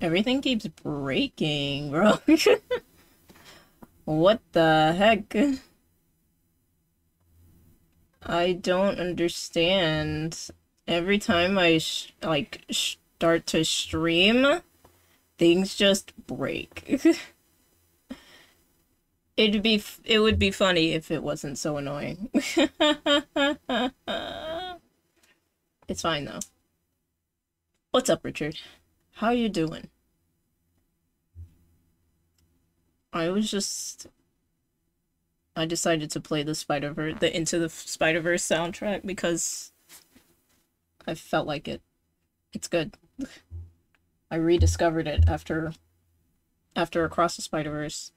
Everything keeps breaking, bro. what the heck? I don't understand. Every time I like start to stream, things just break. It'd be it would be funny if it wasn't so annoying. it's fine though. What's up, Richard? How you doing? I was just I decided to play the Spider-Verse the Into the Spider-Verse soundtrack because I felt like it. It's good. I rediscovered it after after Across the Spider-Verse.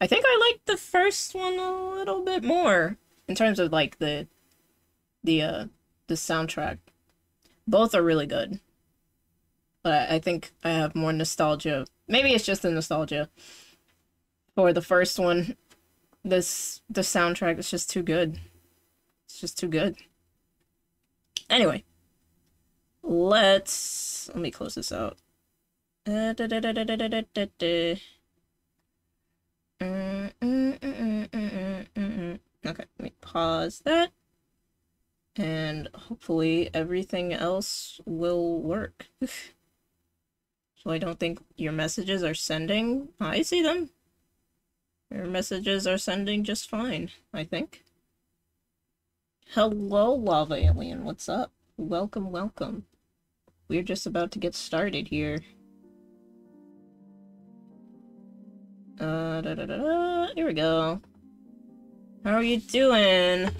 I think I liked the first one a little bit more in terms of like the the uh the soundtrack. Both are really good. But I think I have more nostalgia. Maybe it's just the nostalgia for the first one. This the soundtrack is just too good. It's just too good. Anyway, let's let me close this out. Okay, let me pause that. And hopefully everything else will work. so I don't think your messages are sending. I see them. Your messages are sending just fine, I think. Hello, Lava Alien. What's up? Welcome, welcome. We're just about to get started here. Uh, da, da, da. Here we go. How are you doing?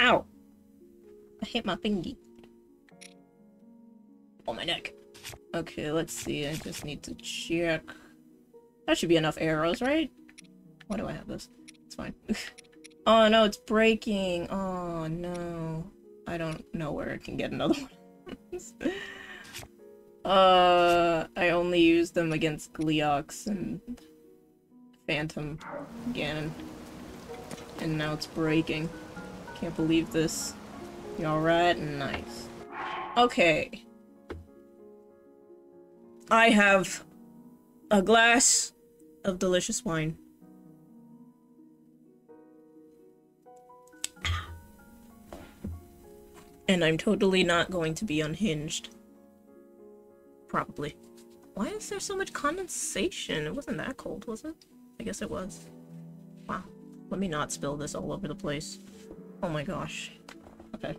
Ow! I hit my thingy. My neck. Okay, let's see. I just need to check. That should be enough arrows, right? Why do I have this? It's fine. oh, no, it's breaking. Oh, no. I don't know where I can get another one. Uh, I only used them against Gleeok and Phantom Ganon. And now it's breaking. Can't believe this. You alright? Nice. Okay. I have a glass of delicious wine. And I'm totally not going to be unhinged. Probably. Why is there so much condensation? It wasn't that cold, was it? I guess it was. Wow. Let me not spill this all over the place. Oh my gosh. Okay.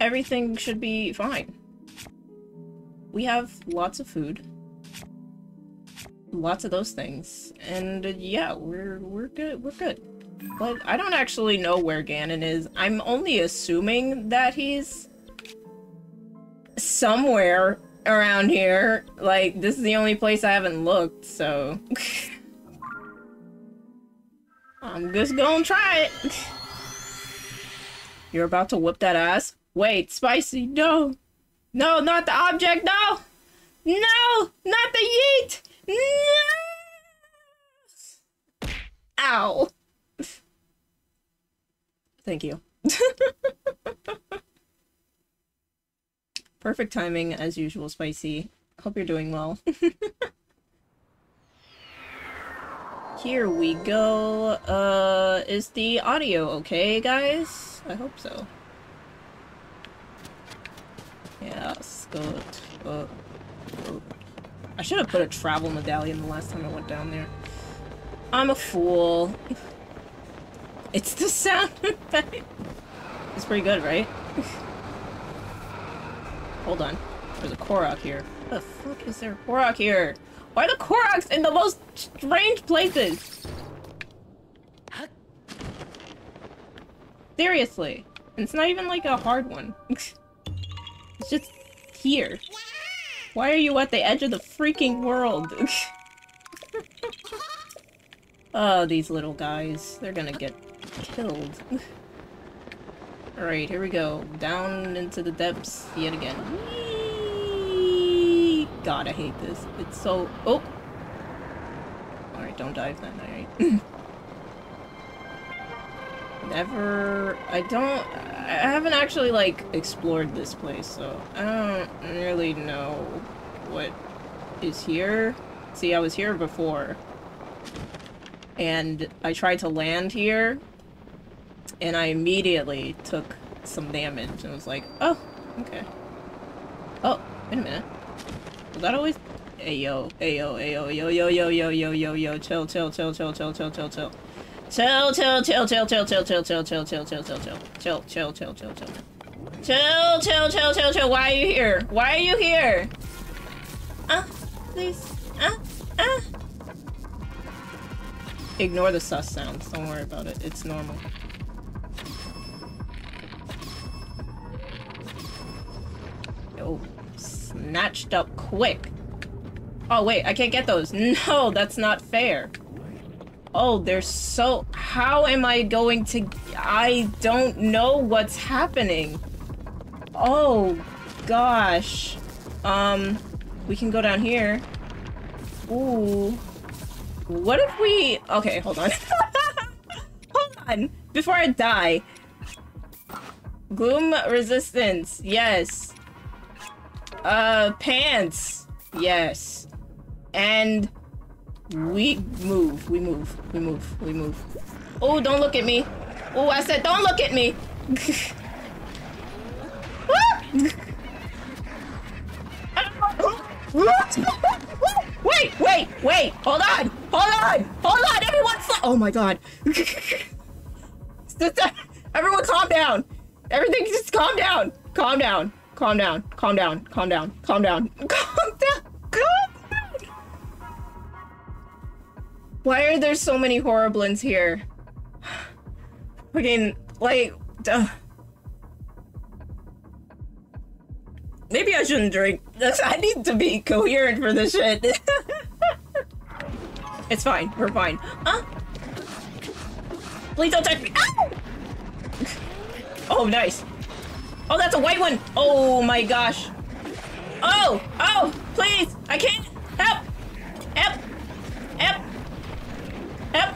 Everything should be fine. We have lots of food. Lots of those things. And uh, yeah, we're we're good. We're good. But I don't actually know where Ganon is. I'm only assuming that he's somewhere around here. Like, this is the only place I haven't looked, so... I'm just gonna try it. You're about to whip that ass? Wait, Spicy, no! No, not the object, no! No! Not the yeet! No! Ow! Thank you. Perfect timing, as usual, Spicy. Hope you're doing well. Here we go. Uh, is the audio okay, guys? I hope so. Yes, good. good. good. I should have put a travel medallion the last time I went down there. I'm a fool. It's the sound effect. It's pretty good, right? Hold on. There's a Korok here. What the fuck is there a Korok here? Why are the Koroks in the most strange places? Seriously. And it's not even like a hard one. it's just here. Why are you at the edge of the freaking world? oh, these little guys. They're gonna get killed. Alright, here we go. Down into the depths yet again. God, I hate this. It's so... Oh! Alright, don't dive then, alright? never... I don't... I haven't actually, like, explored this place, so I don't really know what is here. See, I was here before. And I tried to land here, and I immediately took some damage, and was like, oh, okay. Oh, wait a minute. Was that always... Ayo, ayo, ayo, yo, yo, yo, yo, yo, yo, yo, chill, chill, chill, chill, chill, chill, chill, chill. Chill, chill, chill, chill, chill, chill, chill, chill, chill, chill, chill, chill, chill, chill, chill, chill, chill, chill. Chill, chill, chill, chill, chill. Why are you here? Why are you here? Ah, please. Ah, ah. Ignore the sus sounds. Don't worry about it. It's normal. Yo, snatched up quick. Oh, wait, I can't get those. No, that's not fair. Oh, they're so... How am I going to... I don't know what's happening. Oh, gosh. Um, we can go down here. Ooh. What if we... Okay, hold on. hold on. Before I die. Gloom resistance. Yes. Uh, pants. Yes. And we move, we move, we move, we move. Oh, don't look at me. Oh, I said don't look at me. wait, wait, wait. Hold on. Hold on. Hold on. Everyone Oh my god. Everyone calm down. Everything just calm down. Calm down. Calm down. Calm down. Calm down. Calm down. Calm down. Calm down. Why are there so many horriblins here? Fucking, like, duh. Maybe I shouldn't drink. I need to be coherent for this shit. it's fine. We're fine. Huh? Please don't touch me. Ow! Ah! Oh, nice. Oh, that's a white one. Oh my gosh. Oh, oh, please. I can't. Help. Help. Help. Help.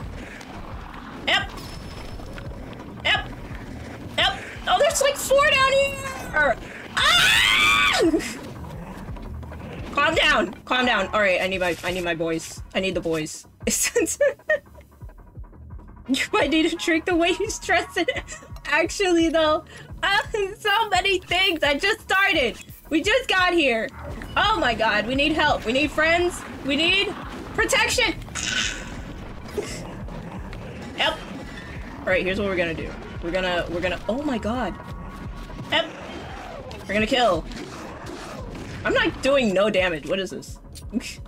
Help. Help. Help. Oh, there's like four down here. Ah! Calm down. Calm down. All right, I need my I need my boys. I need the boys. you might need to drink the way you stress it. Actually, though, uh, so many things. I just started. We just got here. Oh my god, we need help. We need friends. We need protection. Yep. All right, here's what we're gonna do. We're gonna, we're gonna, oh my god. Yep. We're gonna kill. I'm not doing no damage. What is this?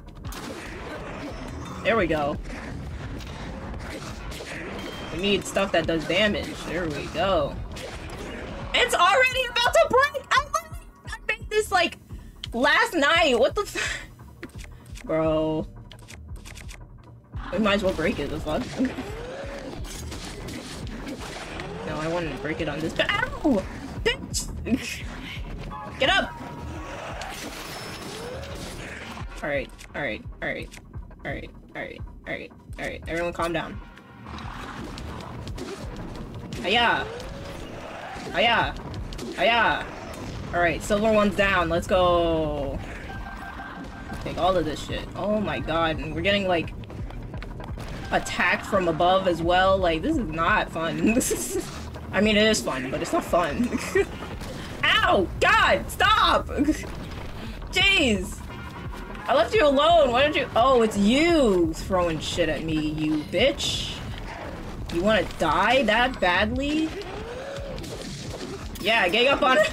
there we go. We need stuff that does damage. There we go. It's already about to break! I, made this, like, last night. What the Bro. We might as well break it, the fuck? no, I wanted to break it on this- Ow! Bitch! Get up! Alright, alright, alright, alright, alright, alright, alright. Everyone calm down. Hiya! Hiya! Hiya! Alright, silver one's down. Let's go. Take all of this shit. Oh my god. And we're getting, like, attacked from above as well. Like, this is not fun. I mean, it is fun, but it's not fun. Ow! God! Stop! Jeez! I left you alone. Why did you- Oh, it's you throwing shit at me, you bitch. You want to die that badly? Yeah, gang up on it.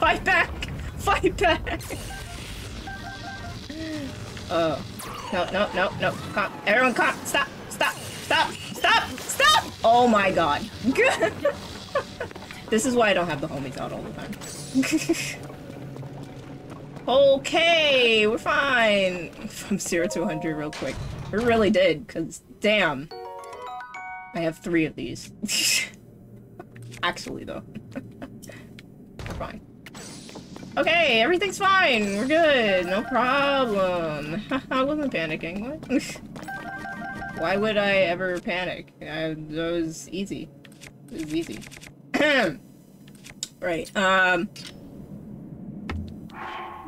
Fight back. Fight back. Oh. No, no, no, no. Calm. Everyone calm. Stop. Stop. Stop. Stop. Stop. Oh my god. this is why I don't have the homies out all the time. okay, we're fine. From 0 to 100 real quick. We really did, because damn. I have three of these. Actually, though. We're fine. Okay, everything's fine. We're good. No problem. I wasn't panicking. What? Why would I ever panic? I, that was easy. It was easy. right. Um.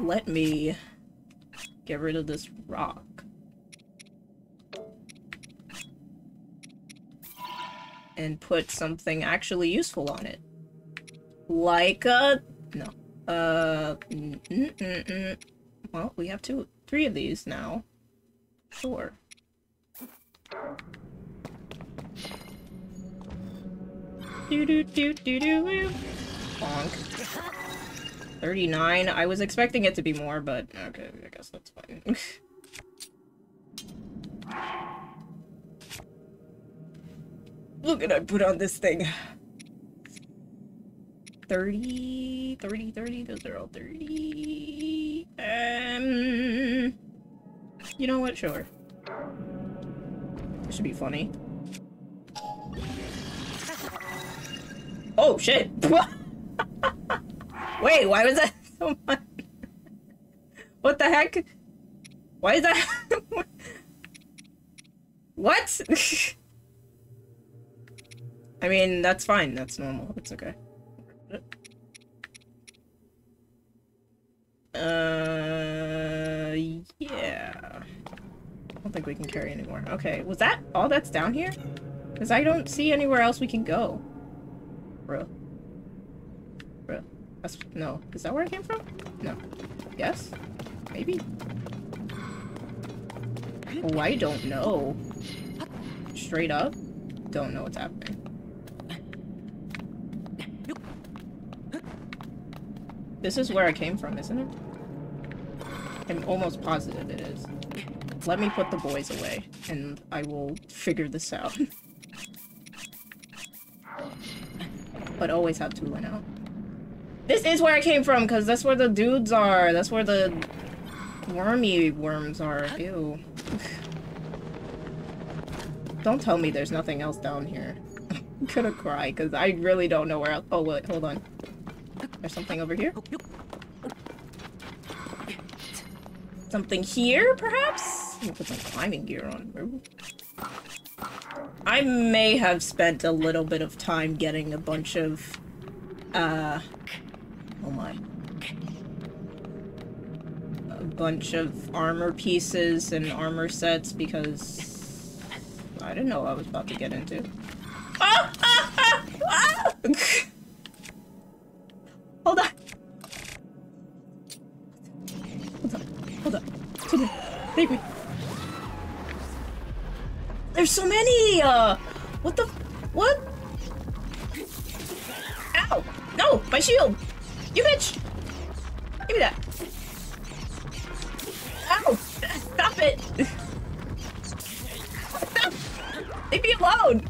Let me get rid of this rock. And put something actually useful on it. Like a... No. Uh... Mm -mm -mm well, we have two, three of these now. Sure. Do do do do do. Bonk. 39. I was expecting it to be more, but okay, I guess that's fine. Look at I put on this thing. 30, 30, 30, those are all 30. Um, you know what, sure. This should be funny. Oh, shit! Wait, why was that so much? What the heck? Why is that? what? I mean, that's fine. That's normal. It's okay. Uh, yeah. I don't think we can carry anymore. Okay, was that all that's down here? Because I don't see anywhere else we can go. Bro. Bro. That's, no. Is that where I came from? No. Yes? Maybe? Oh, I don't know. Straight up? Don't know what's happening. This is where I came from, isn't it? I'm almost positive it is. Let me put the boys away, and I will figure this out. but always have Tulin out. This is where I came from, because that's where the dudes are. That's where the wormy worms are. Ew. Don't tell me there's nothing else down here. I'm gonna cry, because I really don't know where else- Oh, wait, hold on. There's something over here? Something here, perhaps? Me put some climbing gear on. I may have spent a little bit of time getting a bunch of, uh, oh my. A bunch of armor pieces and armor sets because I didn't know what I was about to get into. Ah! Ah! Ah! ah! Hold on. Hold on. Hold on. Hold on. Take me. There's so many! Uh, what the? What? Ow! No! My shield! You bitch! Give me that. Ow! Stop it! Stop! Leave me alone!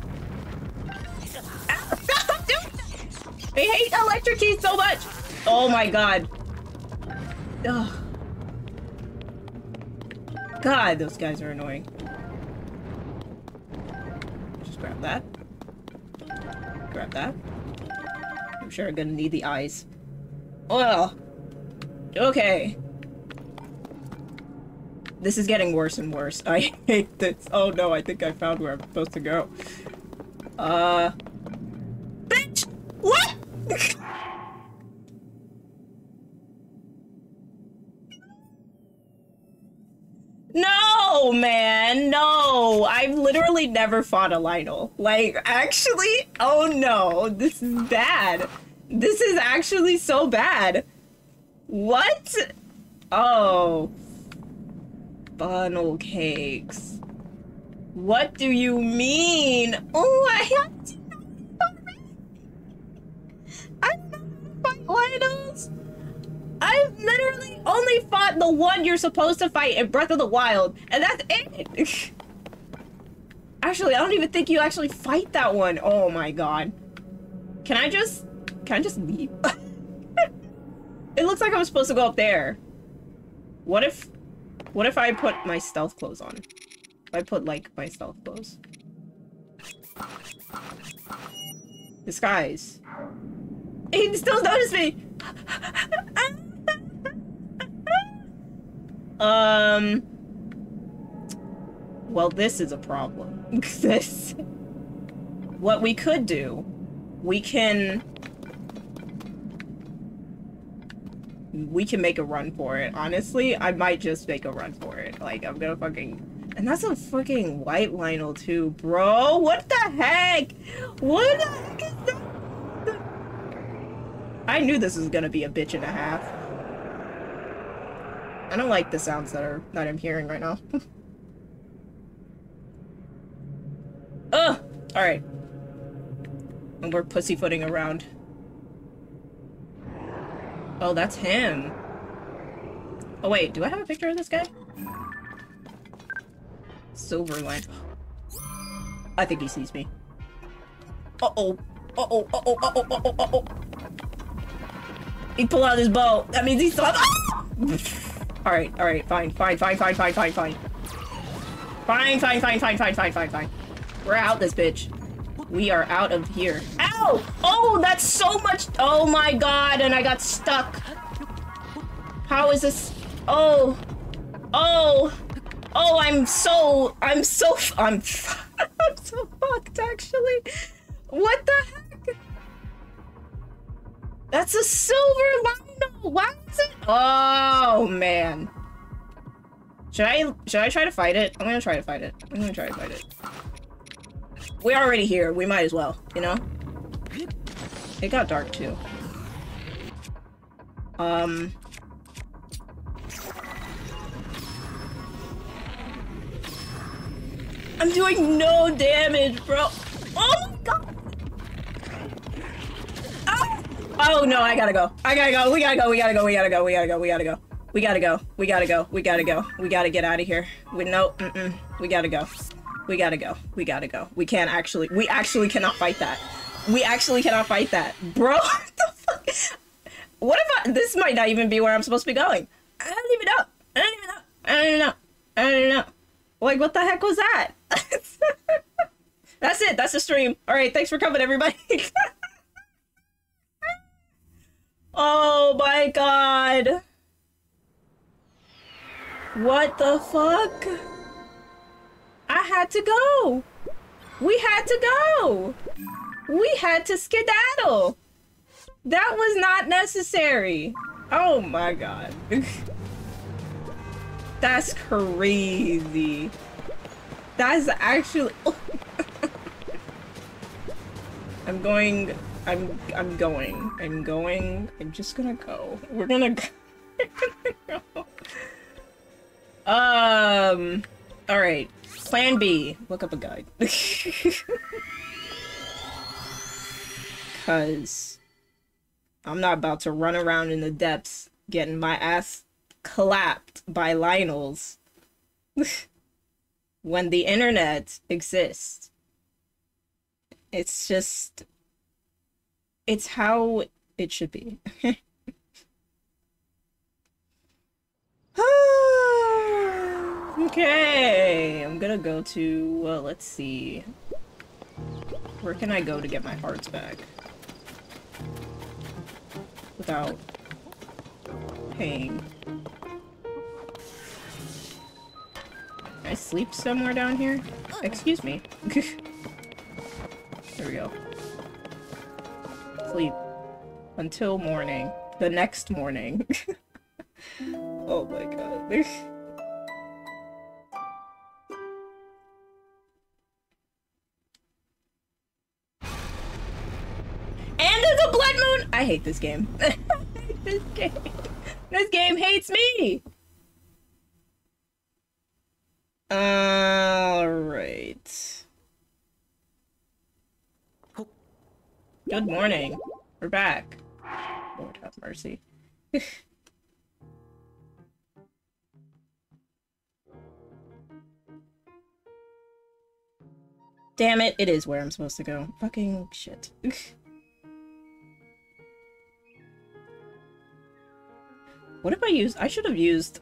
Ow! Stop! Dude! I hate electrocute so much! Oh my god. Ugh. God, those guys are annoying. Grab that. Grab that. I'm sure I'm gonna need the eyes. Well. Okay. This is getting worse and worse. I hate this. Oh no, I think I found where I'm supposed to go. Uh... Bitch! What? No, man, no. I've never fought a Lynel. Like, actually, oh no, this is bad. This is actually so bad. What? Oh. Funnel cakes. What do you mean? Oh, I have to I don't know fight Lynels. I've literally only fought the one you're supposed to fight in Breath of the Wild, and that's it. actually, I don't even think you actually fight that one. Oh my god. Can I just, can I just leave? it looks like I'm supposed to go up there. What if, what if I put my stealth clothes on? If I put, like, my stealth clothes. Disguise. He still noticed me! um... Well, this is a problem. this... What we could do we can we can make a run for it. Honestly, I might just make a run for it. Like, I'm gonna fucking... And that's a fucking white Lynel, too, bro! What the heck? What the heck is that? I knew this was gonna be a bitch and a half. I don't like the sounds that are that I'm hearing right now. Ugh! Alright. And we're pussyfooting around. Oh, that's him. Oh wait, do I have a picture of this guy? Silver Lynel. I think he sees me. Uh-oh. Uh-oh, uh-oh, uh-oh, uh-oh, uh-oh. He pulled out his bow. That means he's still- ah! Alright, alright, fine, fine, fine, fine, fine, fine, fine. Fine, fine, fine, fine, fine, fine, fine, fine. We're out this bitch. We are out of here. Ow! Oh, that's so much- Oh my god, and I got stuck. How is this- Oh. Oh. Oh, I'm so- I'm so- I'm- I'm so fucked, actually. What the heck? That's a silver Lynel! Why is it- Oh, man. Should I- should I try to fight it? I'm gonna try to fight it. I'm gonna try to fight it. We're already here. We might as well, you know? It got dark too. Um... I'm doing no damage, bro. Oh my god! Ah! Oh no, I gotta go. I gotta go. We gotta go. We gotta go. We gotta go. We gotta go. We gotta go. We gotta go. We gotta go. We gotta go. We gotta get out of here. We no. Mm -mm. We gotta go. We gotta go. We gotta go. We can't actually. We actually cannot fight that. We actually cannot fight that, bro. What the fuck? What if I? This might not even be where I'm supposed to be going. I don't even know. I don't even know. I don't know. I don't know. Like, what the heck was that? That's it. That's the stream. All right. Thanks for coming, everybody. oh my god. What the fuck? I had to go. We had to go. We had to skedaddle. That was not necessary. Oh my god. That's crazy. That's actually I'm going I'm I'm going. I'm going. I'm just gonna go. We're gonna go. um Alright. Plan B. Look up a guide. Cause I'm not about to run around in the depths getting my ass clapped by Lynels when the internet exists. It's just it's how it should be. okay, I'm gonna go to, uh, let's see. Where can I go to get my hearts back? Without paying. Can I sleep somewhere down here? Excuse me. there we go. Sleep. Until morning. The next morning. oh my god. hate this game. This game. This game hates me! Alright. Good morning. We're back. Lord have mercy. Damn it, it is where I'm supposed to go. Fucking shit. what if I used- I should have used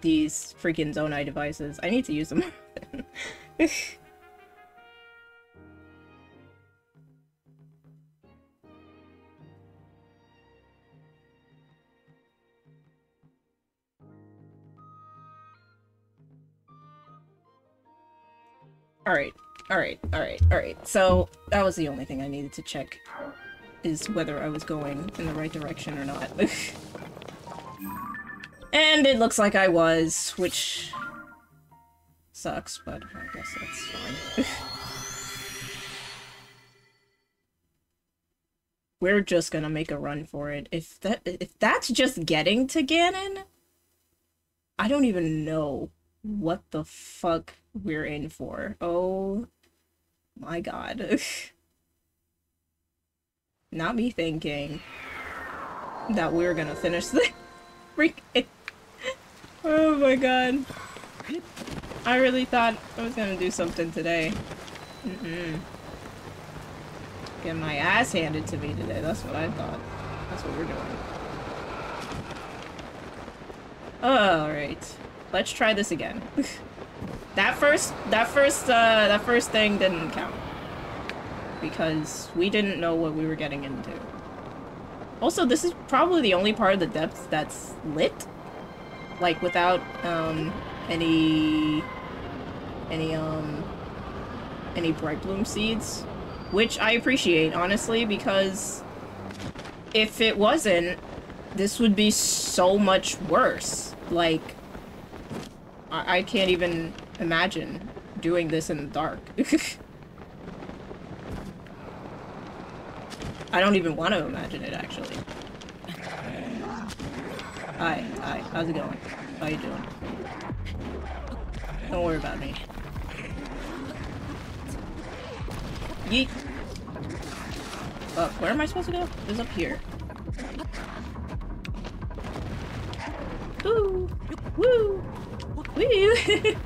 these freaking Zonai devices. I need to use them. Alright. Alright, alright, alright. So, that was the only thing I needed to check. Is whether I was going in the right direction or not. and it looks like I was, which... Sucks, but I guess that's fine. We're just gonna make a run for it. If that if that's just getting to Ganon, I don't even know what the fuck we're in for. Oh my god. Not me thinking that we're gonna finish the freaking. Oh my god. I really thought I was gonna do something today. Mm -mm. Get my ass handed to me today. That's what I thought. That's what we're doing. Alright. Let's try this again. that first that first uh that first thing didn't count. Because we didn't know what we were getting into. Also, this is probably the only part of the depth that's lit. Like without um any any um any bright bloom seeds. Which I appreciate, honestly, because if it wasn't, this would be so much worse. Like, I, I can't even imagine doing this in the dark. I don't even want to imagine it, actually. Hi, hi, how's it going? How you doing? Don't worry about me. Yeet. Uh, where am I supposed to go? It's up here. Ooh. Woo. Woo.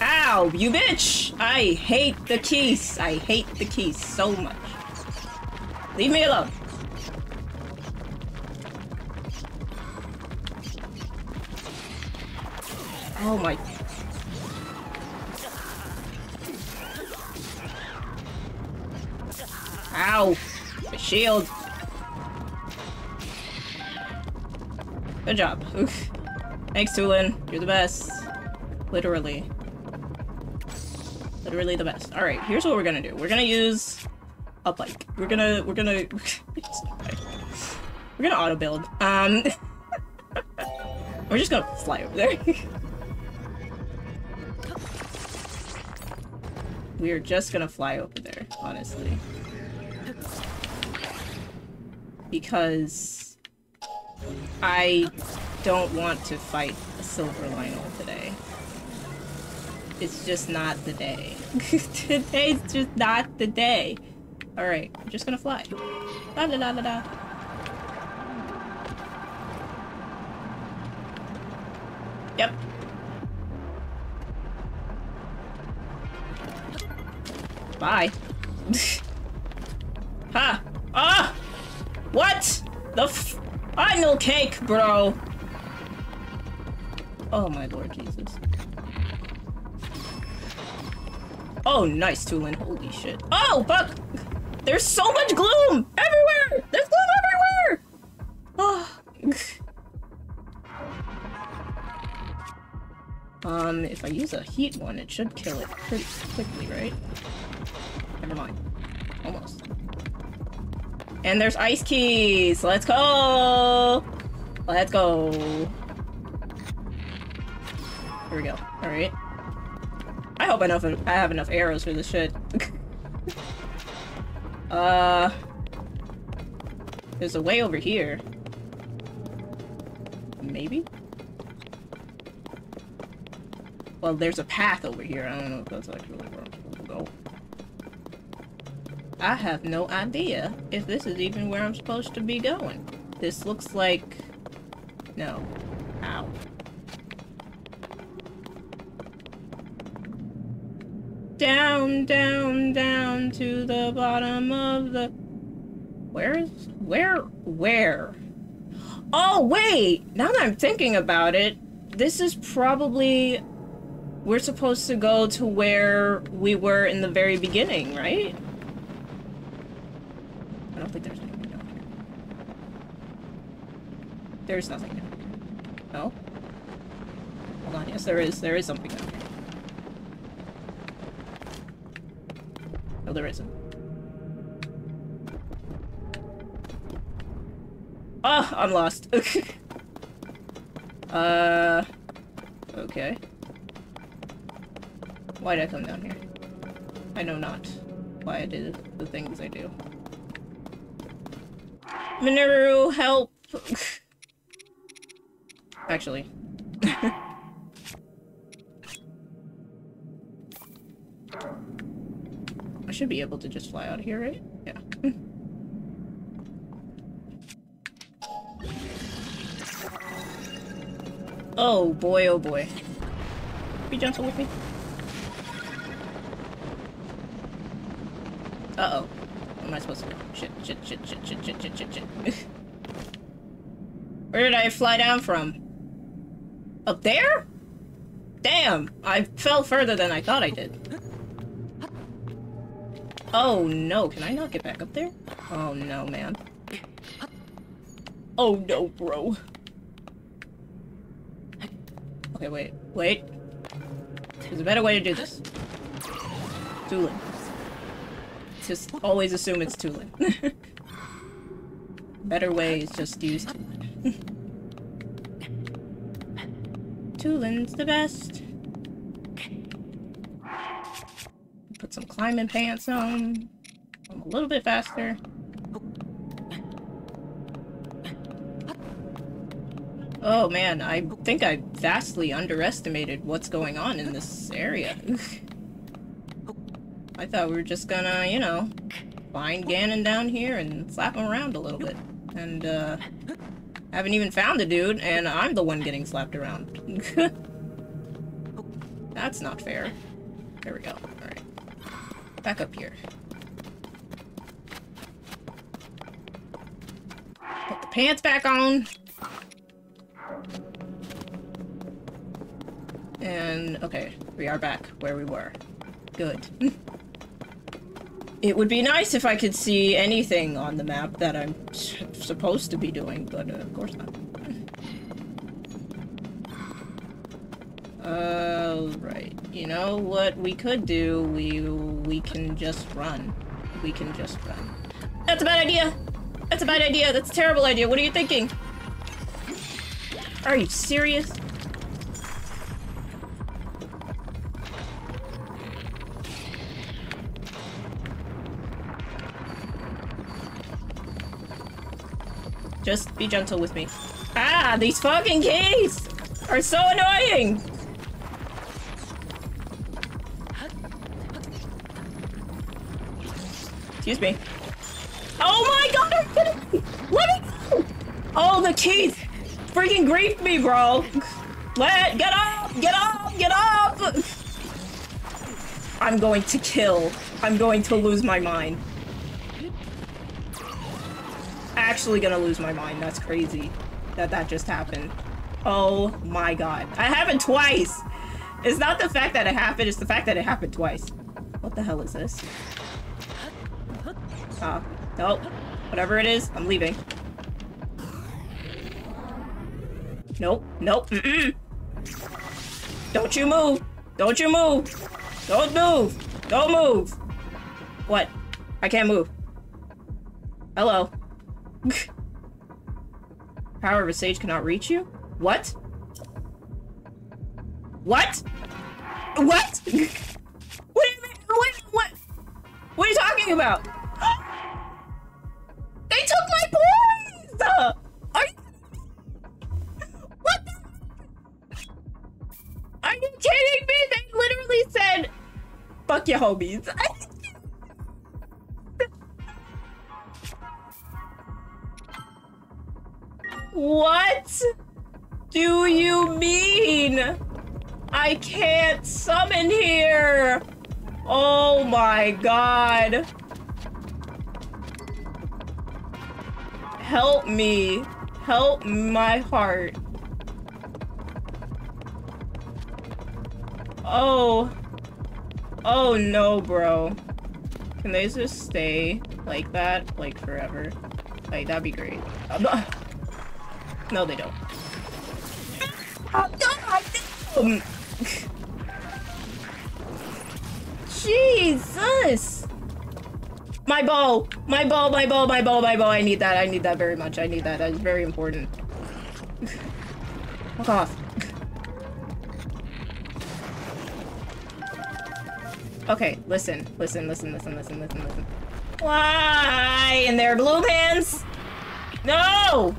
Ow, you bitch! I hate the Keese. I hate the Keese so much. Leave me alone. Oh my Ow! My shield! Good job. Oof. Thanks, Tulin. You're the best. Literally. Literally the best. Alright, here's what we're gonna do. We're gonna use a bike. We're gonna- we're gonna- We're gonna auto-build. Um... we're just gonna fly over there. we're just gonna fly over there, honestly because I don't want to fight a silver Lynel today. It's just not the day. Today's just not the day. Alright, I'm just gonna fly. La la la la la. Yep. Bye. ha! Ah! What? The f- final cake, bro! Oh my lord Jesus. Oh, nice, Tulin. Holy shit. Oh, fuck! There's so much gloom! Everywhere! There's gloom everywhere! Oh. um, if I use a heat one, it should kill it pretty quickly, right? Never mind. Almost. And there's ice Keese. Let's go. Let's go. Here we go. All right. I hope enough. I have enough arrows for this shit. uh, there's a way over here. Maybe. Well, there's a path over here. I don't know if that's actually where. I have no idea if this is even where I'm supposed to be going. This looks like... No. Ow. Down, down, down to the bottom of the... Where's... Where? Where? Oh, wait! Now that I'm thinking about it, this is probably... We're supposed to go to where we were in the very beginning, right? Don't think there's anything down here. There's nothing down here. No? Hold on, yes there is. There is something down here. No, there isn't. Oh, I'm lost. uh... Okay. Why did I come down here? I know not why I did the things I do. Mineru, help! Actually. I should be able to just fly out of here, right? Yeah. oh boy, oh boy. Be gentle with me. Uh-oh. Am I supposed to do? Shit, shit, shit, shit, shit, shit, shit, shit, shit. Where did I fly down from? Up there? Damn! I fell further than I thought I did. Oh no, can I not get back up there? Oh no, man. Oh no, bro. Okay, wait, wait. There's a better way to do this. Tulin. Just always assume it's Tulin. better way is just use Tulin. Tulin's the best. Put some climbing pants on. I'm a little bit faster. Oh man, I think I vastly underestimated what's going on in this area. I thought we were just gonna, you know, find Ganon down here and slap him around a little bit. And, uh, haven't even found the dude, and I'm the one getting slapped around. That's not fair. There we go. Alright. Back up here. Put the pants back on. And, okay, we are back where we were. Good. it would be nice if I could see anything on the map that I'm supposed to be doing, but uh, of course not. Alright, you know what we could do? We we can just run. We can just run. That's a bad idea! That's a bad idea! That's a terrible idea! What are you thinking? Are you serious? Just be gentle with me. Ah, these fucking Keese are so annoying! Excuse me. Oh my god, kidding me? Let me go! Oh, the Keese freaking griefed me, bro! Let, get up! Get up! Get up! I'm going to kill. I'm going to lose my mind actually gonna lose my mind. That's crazy that that just happened. Oh my god. I happened twice! It's not the fact that it happened, it's the fact that it happened twice. What the hell is this? Ah, nope. Whatever it is, I'm leaving. Nope, nope, mm -mm. Don't you move! Don't you move! Don't move! Don't move! What? I can't move. Hello. Power of a sage cannot reach you? What? What? What? what do you mean? What? What? What are you talking about? they took my points! Are you... What the... Are you kidding me? They literally said, fuck your homies. What do you mean? I can't summon here! Oh my god. Help me. Help my heart. Oh. Oh no, bro. Can they just stay like that, like forever? Like, that'd be great. No, they don't. Oh, Jesus! My bow! My bow, my bow, my bow, my bow. I need that. I need that very much. I need that. That is very important. Fuck off. Okay, listen, listen, listen, listen, listen, listen, listen. Why? And they're blue hands? No!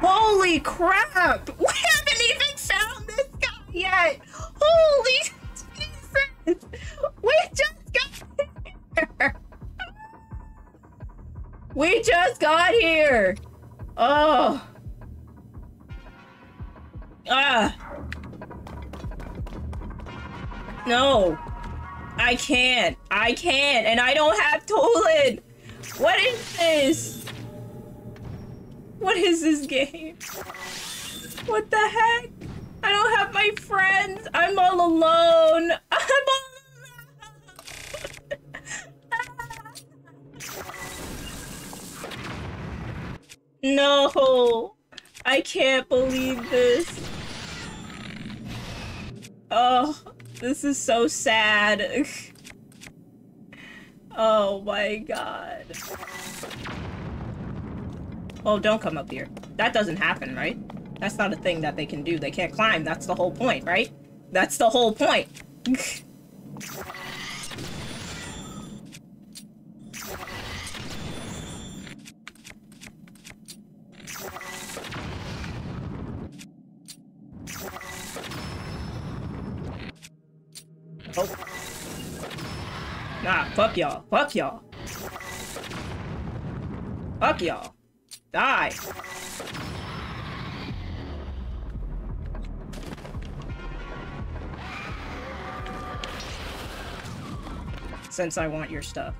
Holy crap! We haven't even found this guy yet! Holy Jesus! We just got here! We just got here! Oh. Ah. No. I can't. I can't. And I don't have Tulin. What is this? What is this game? What the heck? I don't have my friends. I'm all alone. I'm all no. I can't believe this. Oh, this is so sad. oh my god. Oh, don't come up here. That doesn't happen, right? That's not a thing that they can do. They can't climb. That's the whole point, right? That's the whole point. oh. Nah, fuck y'all. Fuck y'all. Fuck y'all. Die! Since I want your stuff.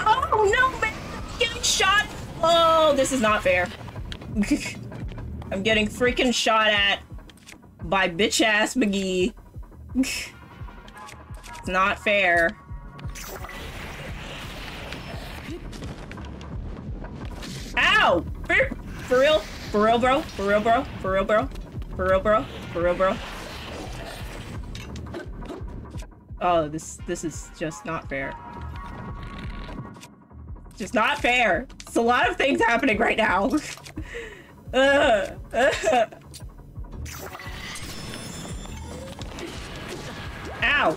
Oh no, man! I'm getting shot! Oh, this is not fair. I'm getting freaking shot at by bitch ass McGee. it's not fair. Ow! For, for real? For real, bro? For real, bro? For real, bro? For real, bro? For real, bro? Oh, this this is just not fair. Just not fair. It's a lot of things happening right now. uh, uh. Ow! Ow.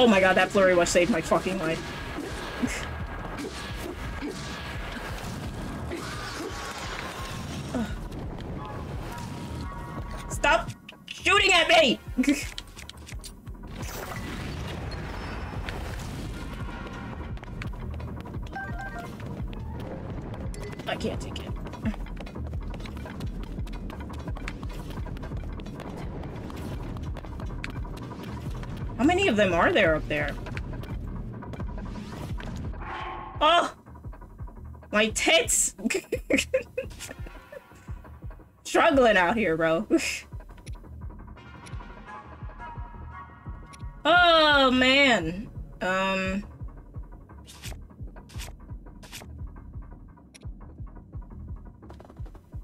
Oh my god, that flurry was saved my fucking life. Are there up there? Oh! My tits! Struggling out here, bro. oh, man. Um...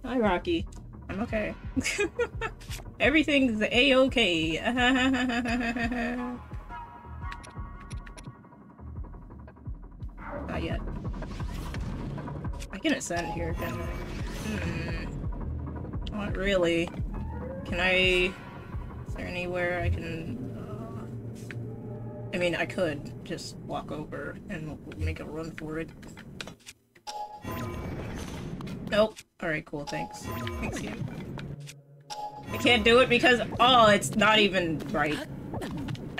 Hi, Rocky. I'm okay. Everything's a-okay. I can ascend here, can? Hmm. Not really. Can I... Is there anywhere I can... Uh... I mean, I could just walk over and make a run for it. Nope. Alright, cool, thanks. Thanks, you. I can't do it because- oh, it's not even right.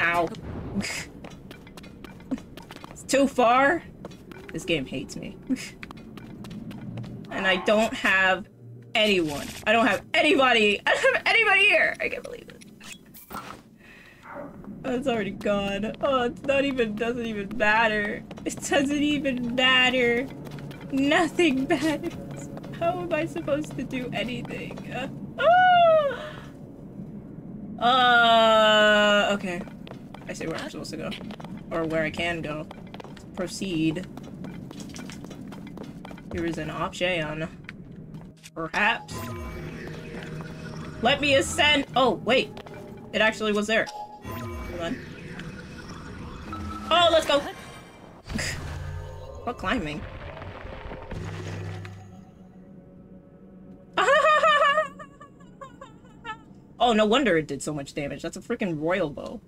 Ow. it's too far? This game hates me. and I don't have anyone. I don't have anybody! I don't have anybody here! I can't believe it. Oh, it's already gone. Oh, it's not even- doesn't even matter. It doesn't even matter. Nothing matters. How am I supposed to do anything? Uh, ah! uh, okay. I see where I'm supposed to go. Or where I can go. Proceed. Here is an option. Perhaps. Let me ascend. Oh, wait. It actually was there. Hold on. Oh, let's go. what climbing? oh, no wonder it did so much damage. That's a freaking royal bow.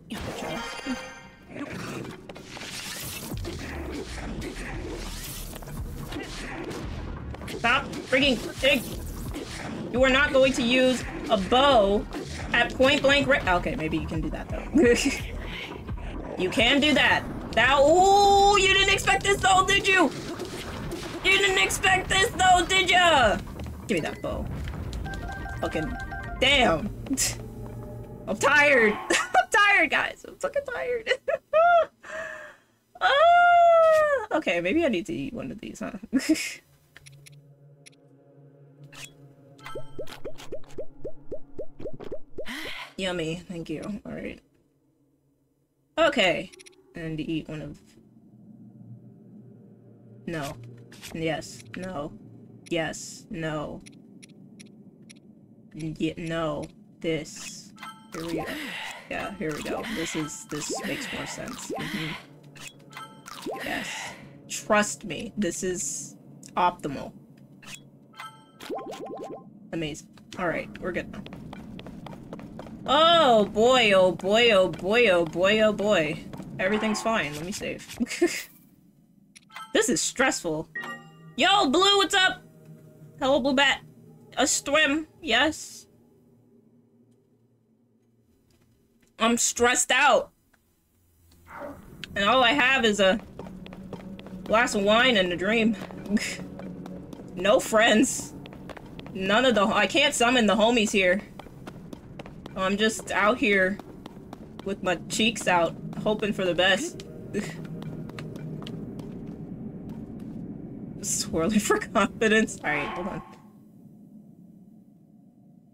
Stop freaking. You are not going to use a bow at point blank range. Okay, maybe you can do that though. you can do that. Now, ooh, you didn't expect this though, did you? You didn't expect this though, did ya? Give me that bow. Fucking damn. I'm tired. I'm tired, guys. I'm fucking tired. ah, okay, maybe I need to eat one of these, huh? Yummy, thank you. Alright. Okay. And eat one of... No. Yes. No. Yes. No. No. This. Here we go. Yeah, here we go. This is... This makes more sense. Mm -hmm. Yes. Trust me. This is optimal. Amazing. Alright, we're good now. Oh boy, oh boy, oh boy, oh boy, oh boy. Everything's fine. Let me save. this is stressful. Yo, Blue, what's up? Hello, Blue Bat. A swim, yes. I'm stressed out. And all I have is a glass of wine and a dream. no friends. None of the- I can't summon the homies here. Oh, I'm just out here with my cheeks out, hoping for the best. Swirling for confidence. Alright, hold on.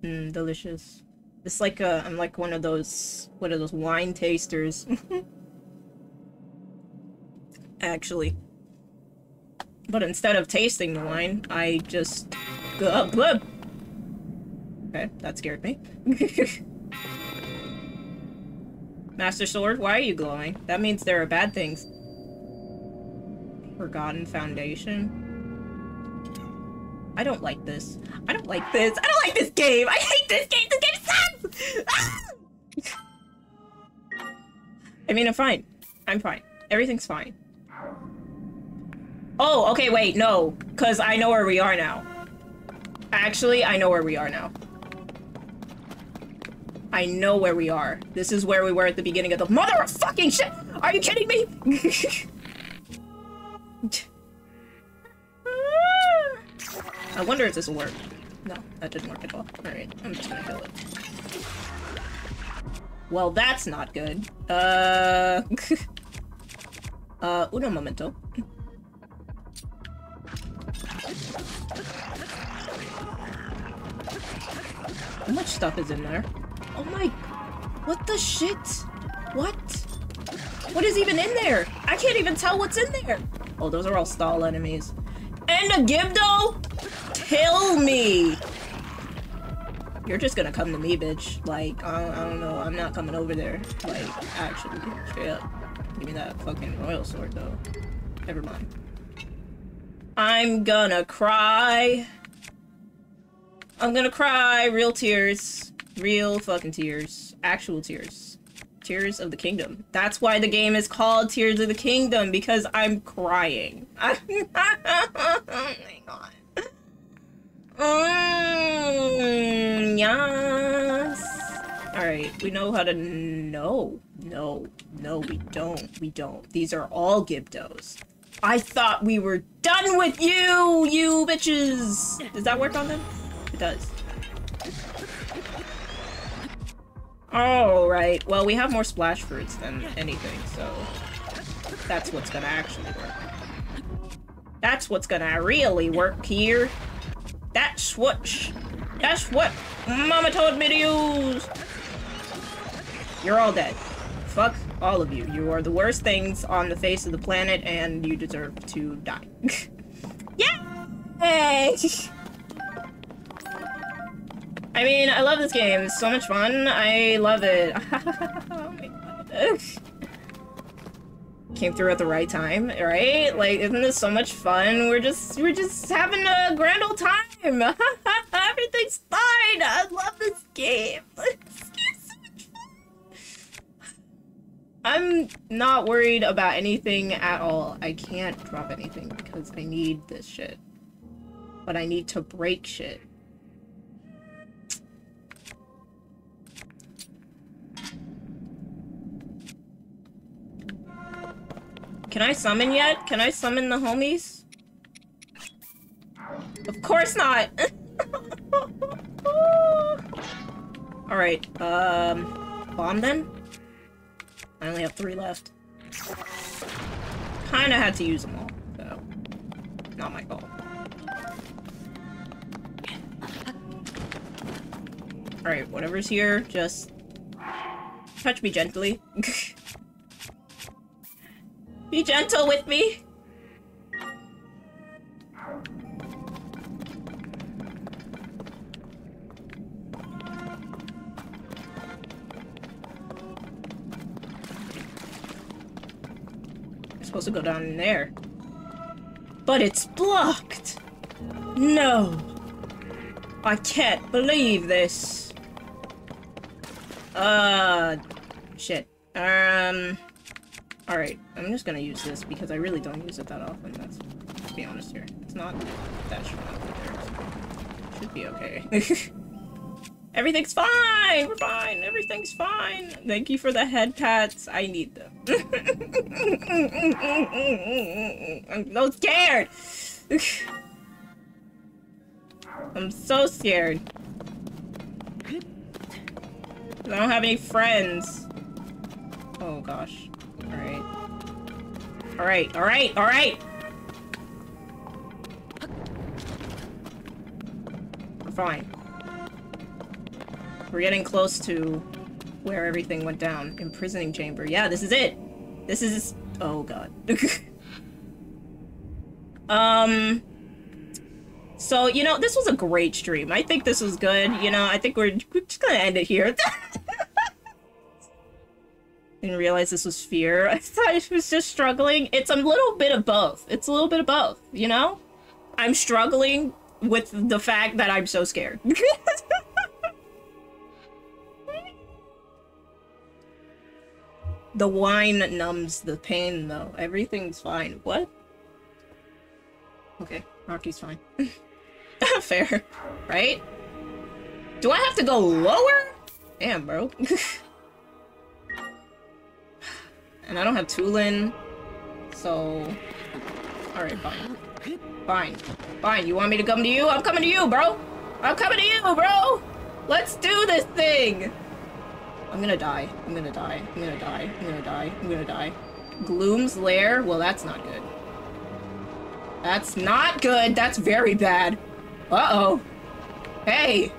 Mmm, delicious. It's like a, I'm like one of those, what are those, wine tasters. Actually. But instead of tasting the wine, I just... Okay, that scared me. Master Sword, why are you glowing? That means there are bad things. Forgotten Foundation. I don't like this. I don't like this. I don't like this game. I hate this game. This game sucks. Ah! I mean, I'm fine. I'm fine. Everything's fine. Oh, okay, wait, no. Because I know where we are now. Actually, I know where we are now. I know where we are. This is where we were at the beginning of the mother of fucking shit! Are you kidding me? I wonder if this will work. No, that didn't work at all. Alright, I'm just gonna kill it. Well, that's not good. Uh... uh, uno momento. How much stuff is in there? Oh my... What the shit? What? What is even in there? I can't even tell what's in there. Oh, those are all Stal enemies. And a Gibdo? Kill me! You're just gonna come to me, bitch. Like, I I don't know. I'm not coming over there. Like, actually. Straight up. Give me that fucking royal sword, though. Never mind. I'm gonna cry. I'm gonna cry. Real tears. Real fucking tears. Actual tears. Tears of the Kingdom. That's why the game is called Tears of the Kingdom, because I'm crying. oh my god. Mm, yes. Alright, we know how to... No. No. No, we don't. We don't. These are all Gibdos. I thought we were done with you, you bitches! Does that work on them? It does. Oh, right. Well, we have more splash fruits than anything, so that's what's gonna actually work. That's what's gonna really work here. That's what... That's what Mama told me to use! You're all dead. Fuck all of you. You are the worst things on the face of the planet, and you deserve to die. yeah! I mean, I love this game. It's so much fun. I love it. oh. Came through at the right time, right? Like, isn't this so much fun? We're just, we're just having a grand old time. Everything's fine. I love this game. It's so much fun. I'm not worried about anything at all. I can't drop anything because I need this shit. But I need to break shit. Can I summon yet? Can I summon the homies? Of course not! Alright, um... Bomb then? I only have three left. Kinda had to use them all, so... Not my fault. Alright, whatever's here, just... Touch me gently. Be gentle with me. Supposed to go down in there. But it's blocked! No! I can't believe this. Uh, shit. Um... Alright, I'm just gonna use this because I really don't use it that often, let's, be honest here. It's not that strong either, so should be okay. Everything's fine! We're fine! Everything's fine! Thank you for the head pats. I need them. I'm so scared! I'm so scared. I don't have any friends. Oh gosh. Alright. Alright, alright, alright! We're fine. We're getting close to where everything went down. Imprisoning chamber. Yeah, this is it! This is... Oh god. um... So, you know, this was a great stream. I think this was good. You know, I think we're, just gonna end it here. Didn't realize this was fear. I thought it was just struggling. It's a little bit of both. It's a little bit of both, you know? I'm struggling with the fact that I'm so scared. the wine numbs the pain, though. Everything's fine. What? Okay, Rocky's fine. Fair, right? Do I have to go lower? Damn, bro. And I don't have Tulin, so... Alright, fine. Fine. Fine, you want me to come to you? I'm coming to you, bro! I'm coming to you, bro! Let's do this thing! I'm gonna die. I'm gonna die. I'm gonna die. I'm gonna die. I'm gonna die. Gloom's lair? Well, that's not good. That's not good. That's very bad. Uh-oh. Hey!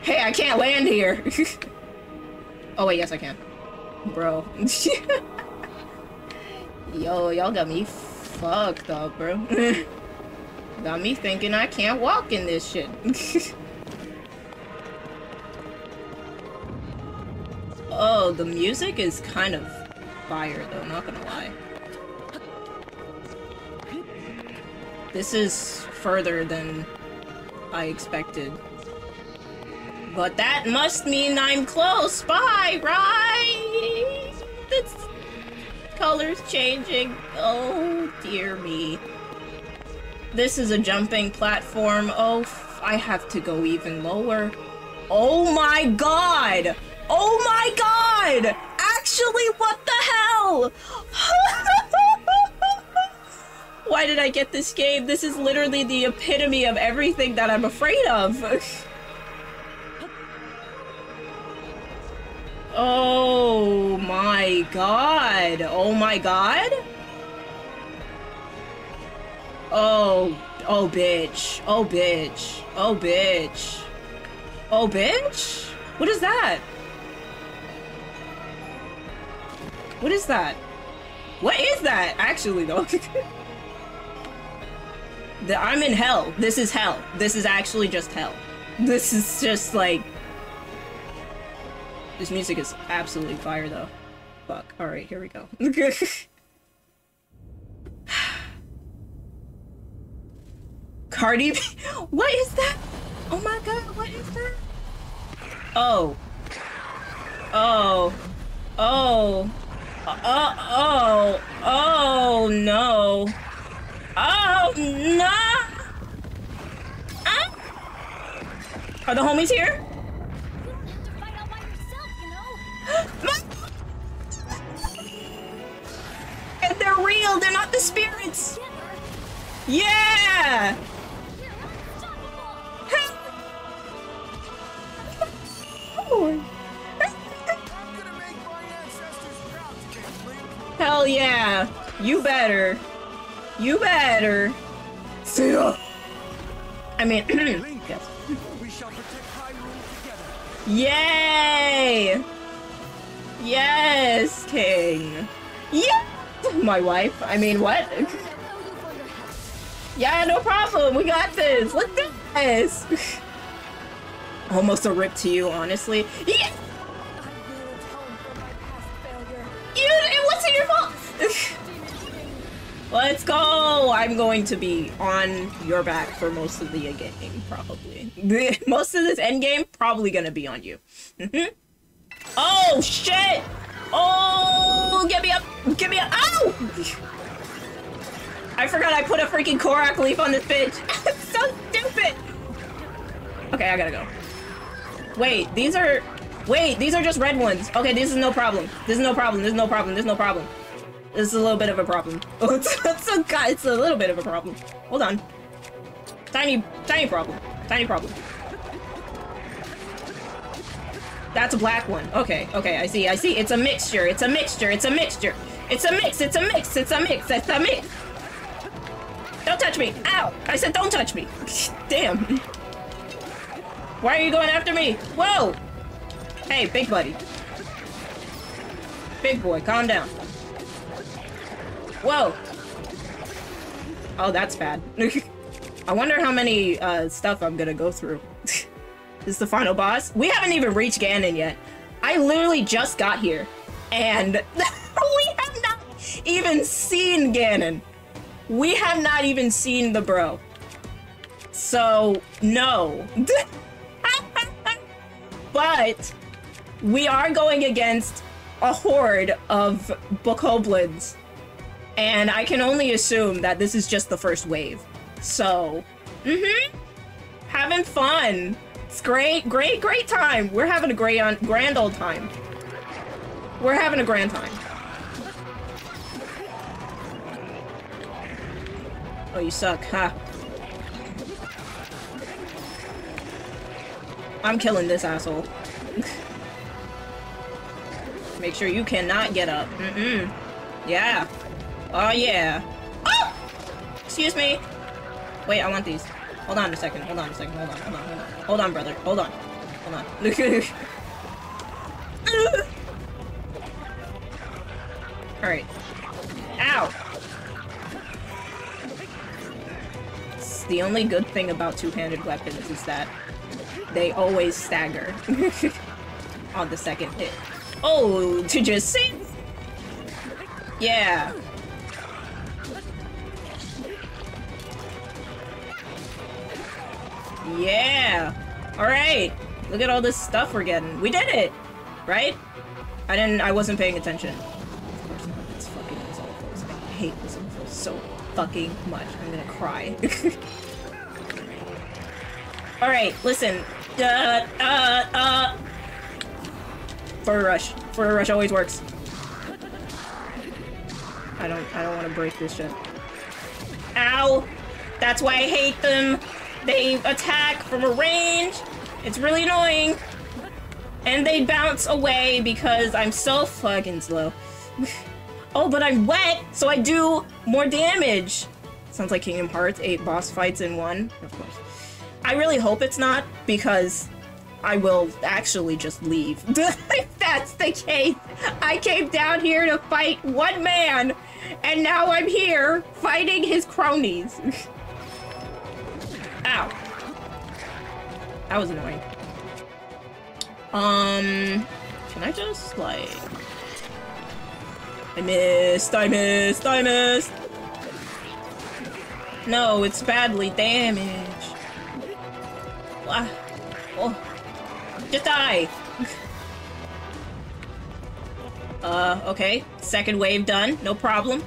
Hey, I can't land here! oh, wait, yes, I can. Bro. Yo, y'all got me fucked up, bro. got me thinking I can't walk in this shit. oh, the music is kind of fire, though, not gonna lie. This is further than I expected. But that must mean I'm close by, right? This color's changing. Oh, dear me. This is a jumping platform. Oh, I have to go even lower. Oh my god! Oh my god! Actually, what the hell? Why did I get this game? This is literally the epitome of everything that I'm afraid of. Oh my god. Oh my god? Oh, oh bitch. Oh bitch. Oh bitch. Oh bitch? What is that? What is that? What is that, actually, though? The, I'm in hell. This is hell. This is actually just hell. This is just like... This music is absolutely fire though. Fuck. Alright, here we go. Cardi B. What is that? Oh my god, what is that? Oh. Oh. Oh. Uh, oh. Oh no. Oh no. Ah. Are the homies here? And they're real. They're not the spirits. Yeah. we're unstoppable! I'm gonna make my ancestors proud today, Link. Hell yeah. You better. You better. See ya. I mean, yes. we shall protect Hyrule together. Yay! Yes, King. Yeah. My wife. I mean, what? Yeah, no problem. We got this. Let's do this. Almost a rip to you, honestly. Yeah. You, it wasn't your fault. Let's go! I'm going to be on your back for most of the game, probably. most of this end game, probably gonna be on you. Oh, shit! Oh, get me up! Get me up! Ow! I forgot I put a freaking Korok leaf on this bitch. It's so stupid! Okay, I gotta go. Wait, these are... Wait, these are just red ones. Okay, this is no problem. This is no problem. This is no problem. This is no problem. This is a little bit of a problem. Oh, it's, it's, a, it's a little bit of a problem. Hold on. Tiny, tiny problem. Tiny problem. That's a black one. Okay, okay, I see, I see. It's a mixture. It's a mixture. It's a mixture. It's a mix. It's a mix. It's a mix. It's a mix. Don't touch me. Ow! I said don't touch me. Damn. Why are you going after me? Whoa! Hey, big buddy. Big boy, calm down. Whoa! Oh, that's bad. I wonder how many uh, stuff I'm gonna go through. Is the final boss. We haven't even reached Ganon yet. I literally just got here, and we have not even seen Ganon. We have not even seen the bro. So, no. but we are going against a horde of bokoblins. And I can only assume that this is just the first wave. So, mm-hmm. Having fun. It's great, great, great time. We're having a great, on, grand old time. We're having a grand time. Oh, you suck, huh? I'm killing this asshole. Make sure you cannot get up. Mm-mm. Yeah. Oh, yeah. Oh! Excuse me. Wait, I want these. Hold on a second. Hold on a second. Hold on. Hold on. Hold on. Hold on, brother. Hold on. Hold on. Look. Alright. Ow! It's the only good thing about two-handed weapons is that they always stagger on the second hit. Oh, to just see? Yeah. Yeah. All right. Look at all this stuff we're getting. We did it, right? I didn't. I wasn't paying attention. Of course not. It's fucking. I hate info so fucking much. I'm gonna cry. all right. Listen. Uh. Uh. Uh. Forward rush. Forward rush always works. I don't. I don't want to break this shit. Ow! That's why I hate them. They attack from a range. It's really annoying. And they bounce away because I'm so fucking slow. oh, but I'm wet, so I do more damage. Sounds like Kingdom Hearts, eight boss fights in one. Of course. I really hope it's not because I will actually just leave. if that's the case, I came down here to fight one man, and now I'm here fighting his cronies. Ow. That was annoying. Um, can I just, like... I missed, I missed, I missed! No, it's badly damaged. Ah. Oh. Just die! uh, okay. Second wave done. No problem.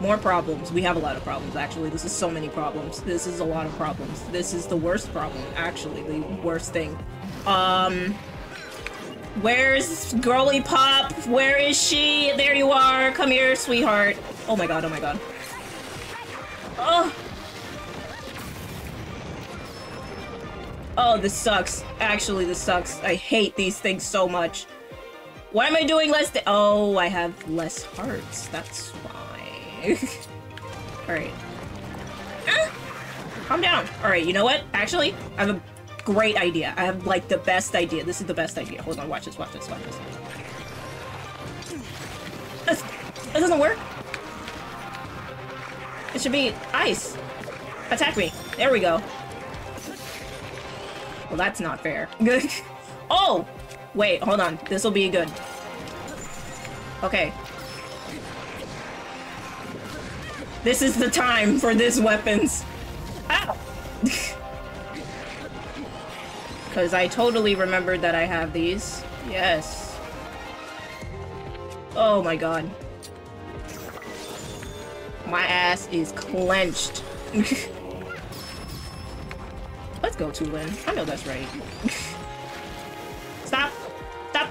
More problems. We have a lot of problems, actually. This is so many problems. This is a lot of problems. This is the worst problem, actually. The worst thing. Um... Where's Girly Pop? Where is she? There you are. Come here, sweetheart. Oh my god, oh my god. Oh! Oh, this sucks. Actually, this sucks. I hate these things so much. Why am I doing less Oh, I have less hearts. That's why. Alright. Ah! Calm down. Alright, you know what? Actually, I have a great idea. I have, like, the best idea. This is the best idea. Hold on, watch this, watch this, watch this. That doesn't work. It should be ice. Attack me. There we go. Well, that's not fair. Good. oh! Wait, hold on. This'll be good. Okay. This is the time for this weapons. Ow! Because I totally remembered that I have these. Yes. Oh my god. My ass is clenched. Let's go, Tulin. I know that's right. Stop! Stop!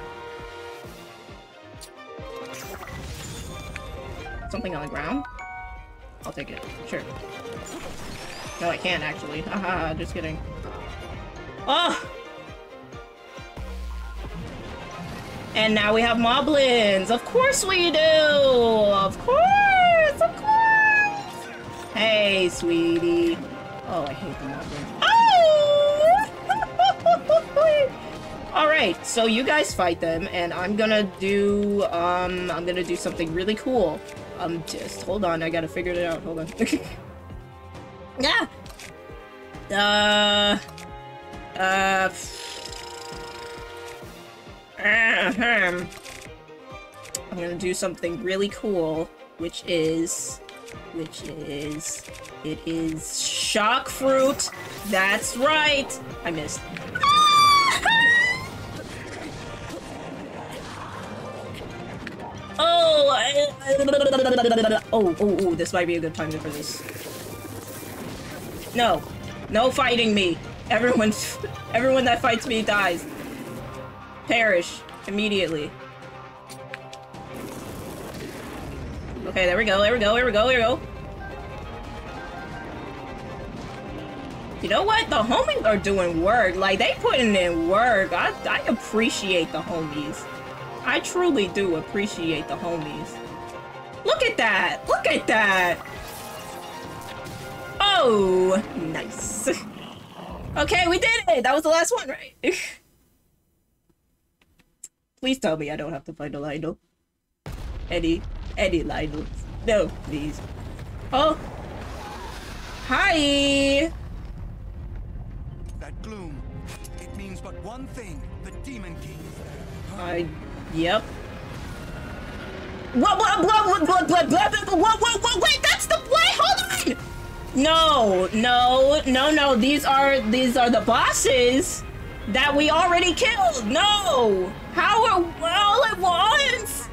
Something on the ground? I'll take it. Sure. No, I can't actually. Haha, just kidding. Oh! And now we have moblins. Of course we do. Of course, of course. Hey, sweetie. Oh, I hate the moblins. Oh! All right, so you guys fight them, and I'm gonna do um, I'm gonna do something really cool. Um, just hold on, I gotta figure it out. Hold on. yeah. Uh. Uh. I'm gonna do something really cool, which is, which is, it is shock fruit. That's right. I missed. Oh, oh, oh, this might be a good time for this. No, no fighting me. Everyone, everyone that fights me dies. Perish immediately. Okay, there we go, there we go, there we go, there we go. You know what? The homies are doing work. Like, they putting in work. I, I appreciate the homies. I truly do appreciate the homies. Look at that! Look at that! Oh, nice. Okay, we did it! That was the last one, right? please tell me I don't have to find a Lynel. Any, any Lynels. No, please. Oh! Hi! That gloom, it means but one thing, the Demon King. I, yep. What, what, what, what, what, what, what, what, what, what, what, wait, that's the, wait, hold on! No, no, no, no, these are, these are the bosses that we already killed! No! How are, all at once?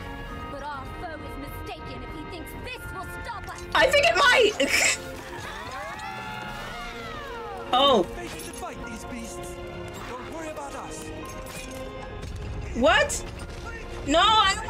But our foe is mistaken if he thinks this will stop us. I think it might! oh, They should fight these beasts. Don't worry about us. what? No, I don't wanna go,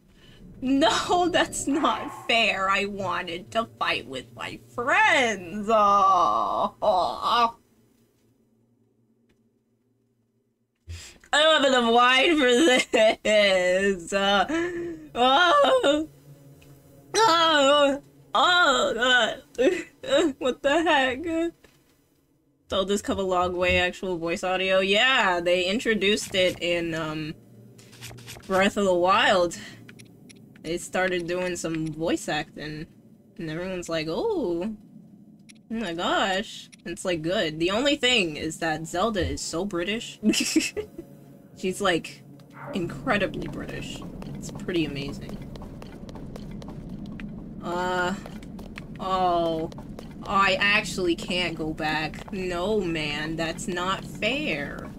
No, that's not fair. I wanted to fight with my friends. Oh. I don't have enough wine for this. Uh, oh, oh, oh, God. what the heck? Told this come a long way. Actual voice audio. Yeah, they introduced it in um, Breath of the Wild. They started doing some voice acting, and everyone's like, "Oh, Oh my gosh. It's like good. The only thing is that Zelda is so British. She's like incredibly British. It's pretty amazing. Uh oh. I actually can't go back. No man, that's not fair.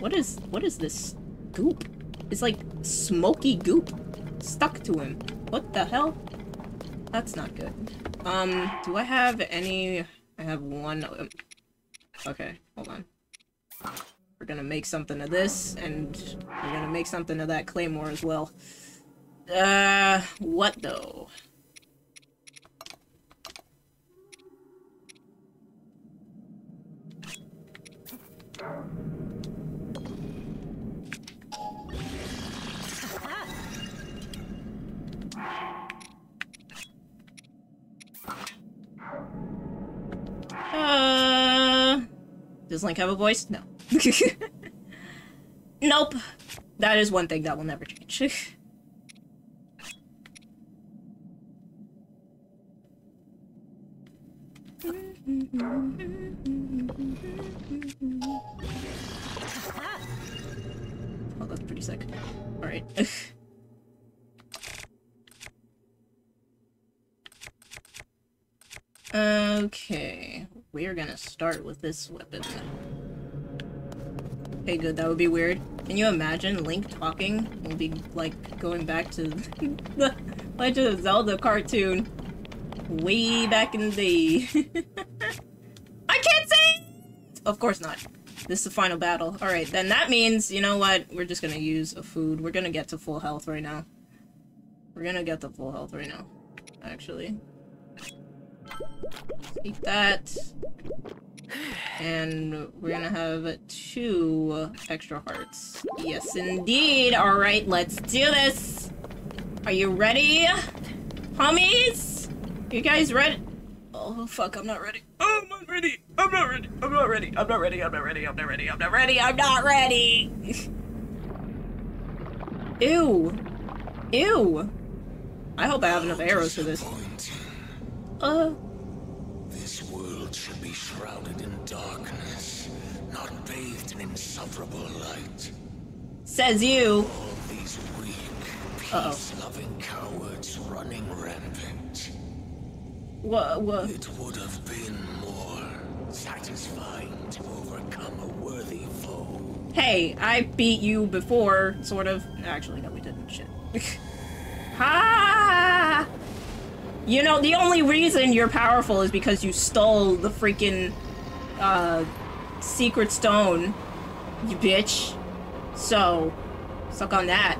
What is what is this goop? It's like smoky goop stuck to him. What the hell? That's not good. Um, do I have any... I have one... Okay, hold on. We're gonna make something of this, and we're gonna make something of that claymore as well. Uh, what though? Uh, does Link have a voice? No. nope. That is one thing that will never change. oh, that's pretty sick. Alright. Okay, we're gonna start with this weapon. Okay, good, that would be weird. Can you imagine Link talking? We'll be, like, going back to the Legend of Zelda cartoon. Way back in the day. I can't say! Of course not. This is the final battle. Alright, then that means, you know what? We're just gonna use a food. We're gonna get to full health right now. We're gonna get to full health right now, actually. Eat that. And we're gonna have two extra hearts. Yes, indeed. Alright, let's do this. Are you ready? Homies? You guys ready? Oh, fuck, I'm not ready. Oh, I'm not ready. I'm not ready. I'm not ready. I'm not ready. I'm not ready. I'm not ready. I'm not ready. I'm not ready. Ew. Ew. I hope I have enough arrows for this. Uh, This world should be shrouded in darkness, not bathed in insufferable light. says you. All these weak, peace-loving cowards running rampant. What, what? It would have been more satisfying to overcome a worthy foe. Hey, I beat you before, sort of. Actually, no, we didn't. Shit. ha! You know, the only reason you're powerful is because you stole the freaking, uh, secret stone, you bitch. So, suck on that.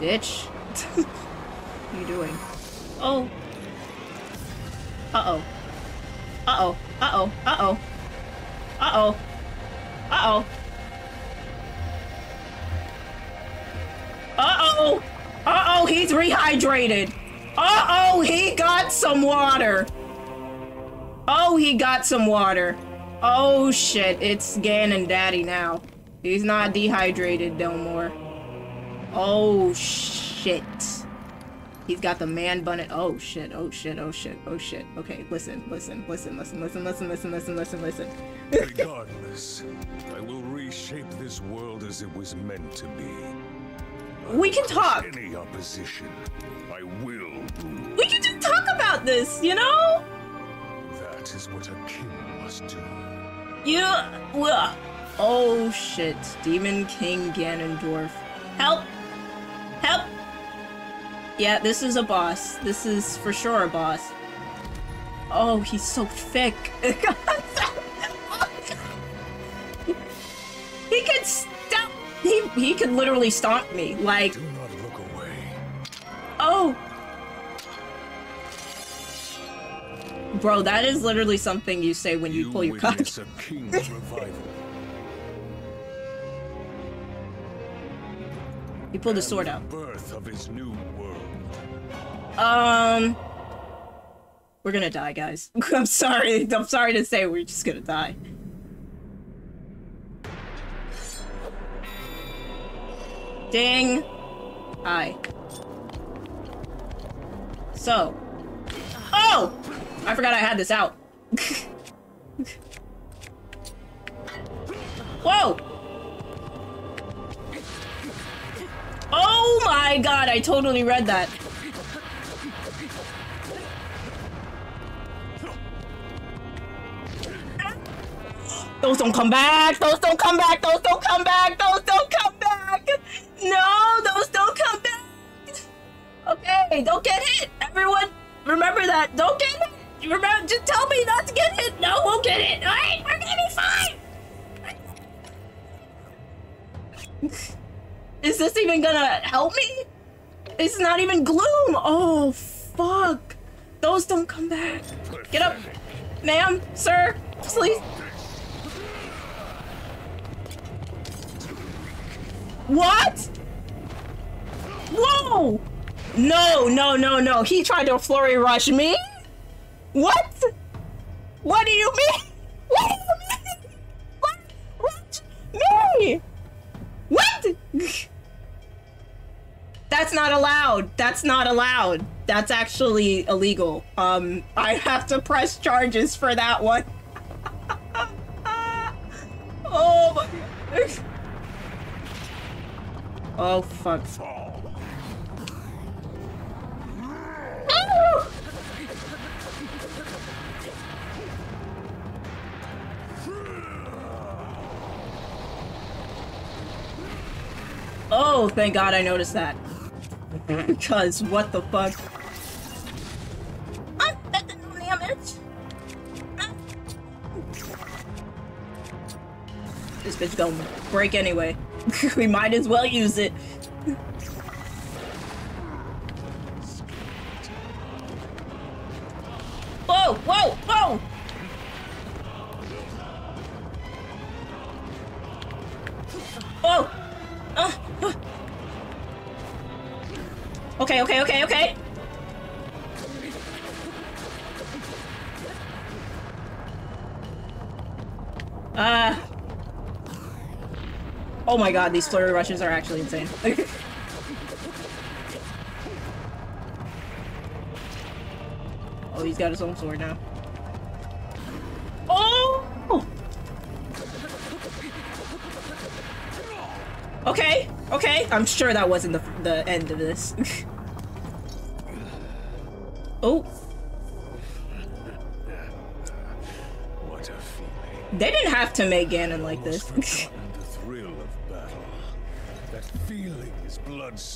Bitch. what are you doing? Oh. Uh-oh. Uh-oh. Uh-oh. Uh-oh. Uh-oh. Uh-oh. Uh-oh! Uh-oh, he's rehydrated! Uh-oh, he got some water! Oh, he got some water. Oh, shit, it's Ganon Daddy now. He's not dehydrated no more. Oh, shit. He's got the man bun. Oh, shit, oh, shit, oh, shit, oh, shit. Okay, listen, listen, listen, listen, listen, listen, listen, listen, listen, listen. Regardless, I will reshape this world as it was meant to be. We can talk. Any opposition, I will rule. We can just talk about this, you know? That is what a king must do. You. Ugh. Oh shit. Demon King Ganondorf. Help! Help! Yeah, this is a boss. This is for sure a boss. Oh, he's so thick. he could stomp. He he could literally stomp me. Like, Do not look away. oh. Bro, that is literally something you say when you, you pull your cock. A king revival. he pulled his sword out. Birth of his new world. Um, we're gonna die, guys. I'm sorry. I'm sorry to say, we're just gonna die. Ding. Hi. So. Oh! I forgot I had this out. Whoa! Oh my god, I totally read that. Those don't come back! Those don't come back! Those don't come back! Those don't come back! No, those don't come back! Okay, don't get hit! Everyone, remember that! Don't get hit! Remember, just tell me not to get hit! No, we'll get hit! Alright, we're gonna be fine! Is this even gonna help me? It's not even gloom! Oh, fuck! Those don't come back! Get up! Ma'am, sir, please. What? Whoa! No, no, no, no. He tried to flurry rush me? What? What do you mean? What do you mean? What? What? Me? What? That's not allowed. That's not allowed. That's actually illegal. Um, I have to press charges for that one. oh my. Oh fuck. Oh, thank god I noticed that. because what the fuck? I'm taking no damage. This bitch gonna break anyway. we might as well use it. Oh my god, these flurry rushes are actually insane. oh, he's got his own sword now. Oh! Okay, okay. I'm sure that wasn't the, the end of this. oh, What a feeling. they didn't have to make Ganon like this.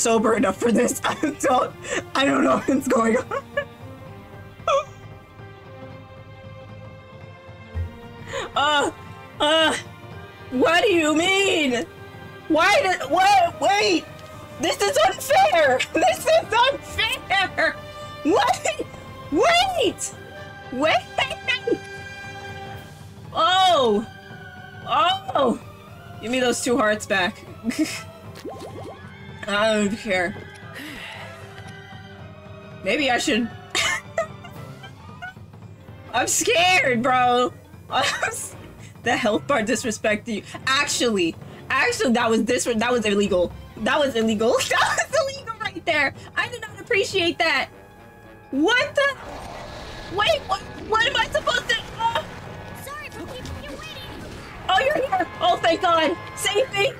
sober enough for this. I don't... I don't know what's going on. Uh... Uh... What do you mean? Why did... What? Wait! This is unfair! This is unfair! Wait! Wait! Wait! Oh! Oh! Give me those two hearts back. I don't care. Maybe I should... I'm scared, bro! The health bar disrespect you. Actually, actually, that was this. That was illegal. That was illegal. That was illegal right there. I did not appreciate that. What the? Wait, what? What am I supposed to? Uh, Sorry for keeping you waiting. oh, you're here. Oh, thank God. Save me.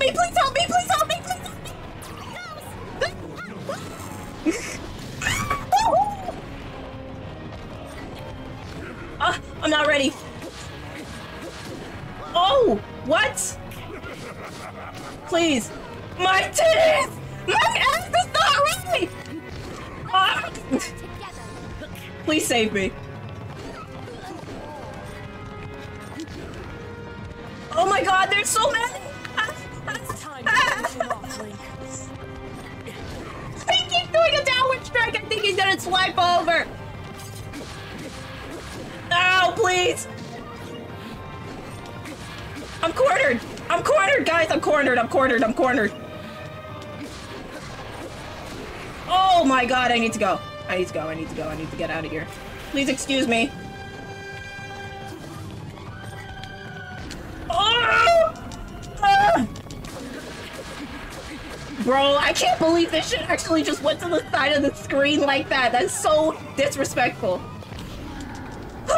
Help me! Please help me! Please help me! Please help me! Ah, I'm not ready. Oh, what? Please, my titties! My ass is not ready! Together. please save me. Oh my god, there's so many! I keep doing a downward strike. I think he's gonna swipe over. Ow, please. I'm cornered. I'm cornered, guys. I'm cornered. I'm cornered. I'm cornered. Oh my god, I need to go. I need to go. I need to go. I need to get out of here. Please excuse me. Bro, I can't believe this shit actually just went to the side of the screen like that. That's so disrespectful.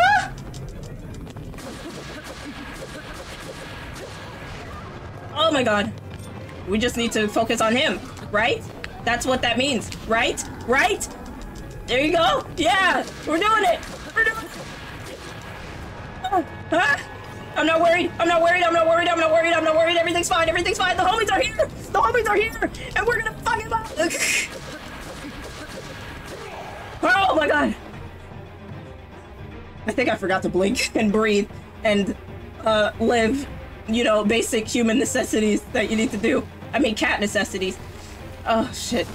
Oh my god. We just need to focus on him, right? That's what that means, right? Right? There you go. Yeah, we're doing it. We're doing it. I'm not worried. I'm not worried. I'm not worried. I'm not worried. I'm not worried. Everything's fine. Everything's fine. The homies are here. The homies are here, and we're gonna fuck him up. oh my god. I think I forgot to blink and breathe and uh, live. You know, basic human necessities that you need to do. I mean, cat necessities. Oh shit.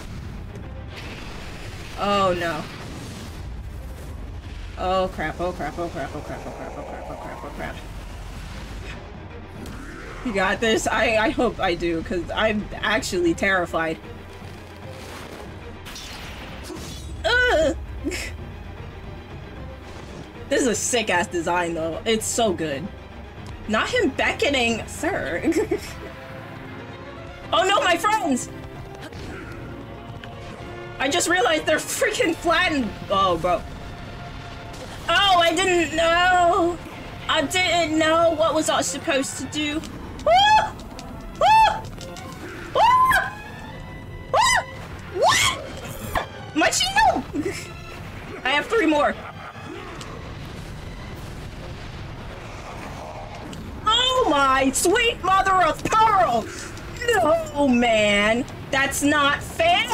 Oh no. Oh crap, oh crap, oh crap, oh crap, oh crap, oh crap, oh crap, oh crap. You got this? I, I hope I do, because I'm actually terrified. Ugh! this is a sick ass design though. It's so good. Not him beckoning, sir. oh no, my friends! I just realized they're freaking flattened. Oh, bro. Oh, I didn't know. I didn't know what was I supposed to do. I have three more. Oh my sweet mother of pearl! No, man. That's not fair!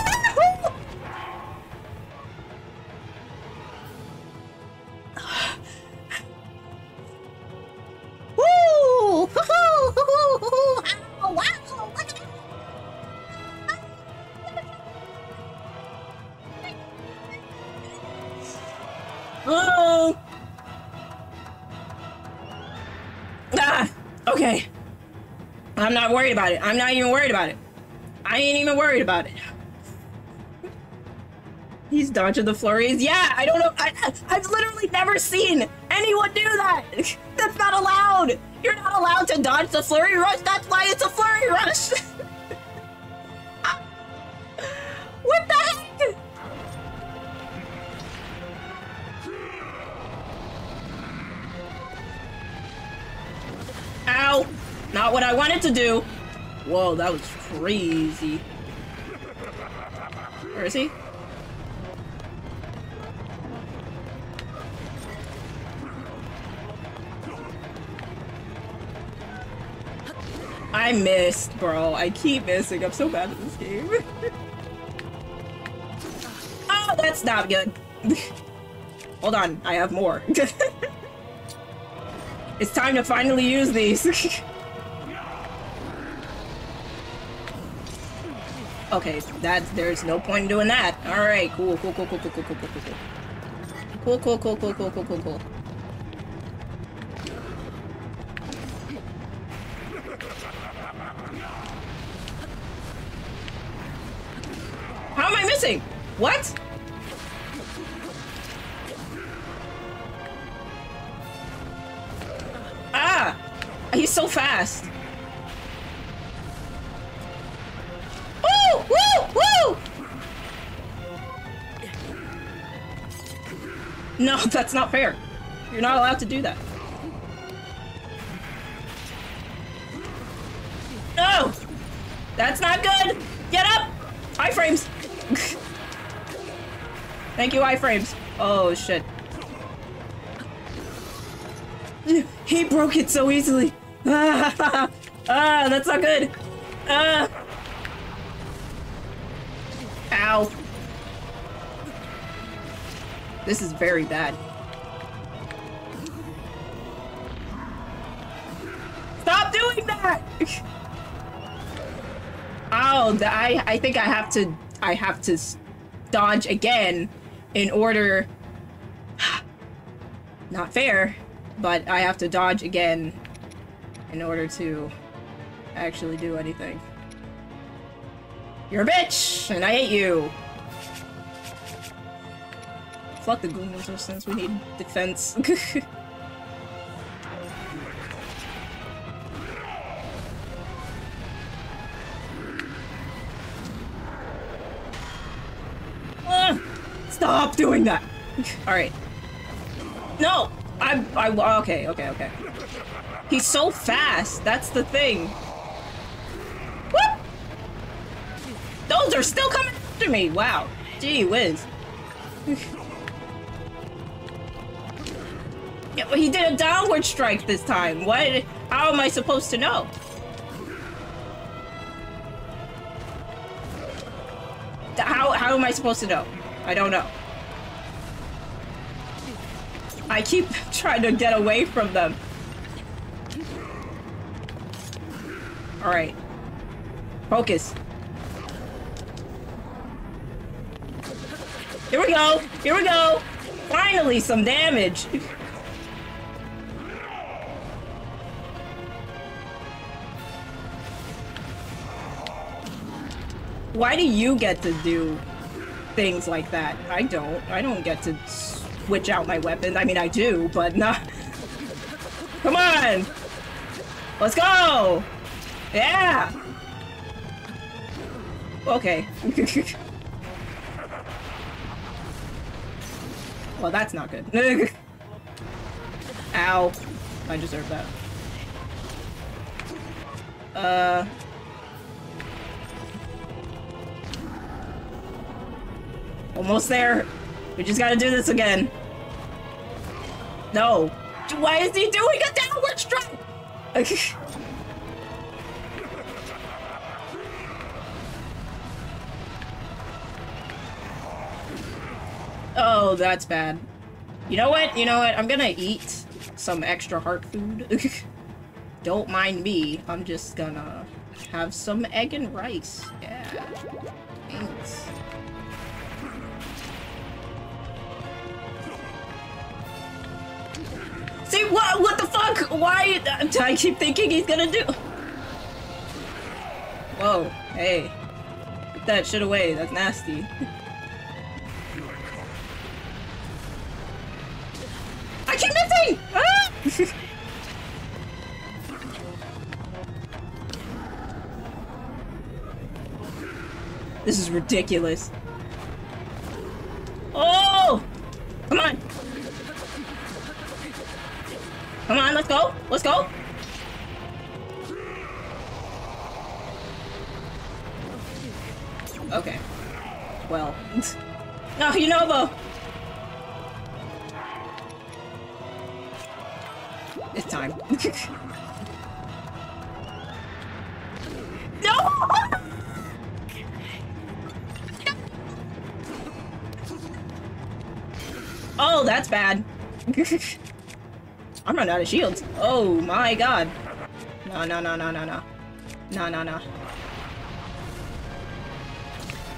Woo! Oh! Ah! Okay. I'm not worried about it. I'm not even worried about it. I ain't even worried about it. He's dodging the flurries. Yeah, I don't know. I- I've literally never seen anyone do that. That's not allowed. You're not allowed to dodge the flurry rush. That's why it's a flurry rush. what the heck? Ow! Not what I wanted to do. Whoa, that was crazy. Where is he? I missed, bro. I keep missing. I'm so bad at this game. oh, that's not good. Hold on, I have more. it's time to finally use these. okay, that there's no point in doing that. All right, cool, cool, cool, cool, cool, cool, cool, cool, cool, cool. Cool, cool, cool, cool, cool, cool, cool, How am I missing? What? Ah! He's so fast. Woo! Woo! Woo! No, that's not fair. You're not allowed to do that. No! That's not good! Get up! High frames! Thank you, iframes. Oh, shit. He broke it so easily. ah, that's not good. Ah. Ow. This is very bad. Stop doing that! the, I I think I have to I have to dodge again in order. Not fair, but I have to dodge again in order to actually do anything. You're a bitch, and I hate you. Fuck the gloom resistance. We need defense. Stop doing that. All right. No, I. I. Okay. Okay. Okay. He's so fast. That's the thing. Whoop! Those are still coming after me. Wow. Gee whiz. Yeah, he did a downward strike this time. What? How am I supposed to know? How, how am I supposed to know? I don't know. I keep trying to get away from them. Alright. Focus. Here we go! Here we go! Finally, some damage! Why do you get to do things like that? I don't. I don't get to switch out my weapons. I mean, I do, but not. Come on! Let's go! Yeah! Okay. well, that's not good. Ow. I deserve that. Uh... Almost there. We just gotta do this again. No. Why is he doing a downward strike? oh, that's bad. You know what? You know what? I'm gonna eat some extra heart food. Don't mind me. I'm just gonna have some egg and rice. Yeah. Thanks. See what? What the fuck? Why? Do I keep thinking he's gonna do. Whoa! Hey, put that shit away. That's nasty. I keep missing. Ah! this is ridiculous. Oh! Come on! Come on, let's go. Let's go. Okay. Well. no, oh, you know though. It's time. no! oh, that's bad. I'm running out of shields. Oh my god. No, no, no, no, no, no. No, no, no.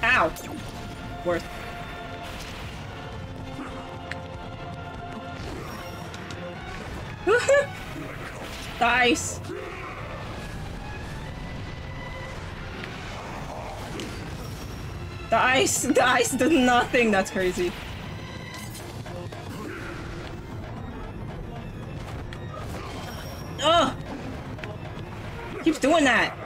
Ow. Worth. the ice. The ice, the ice does nothing. That's crazy. Oh. Ugh! Keeps doing that.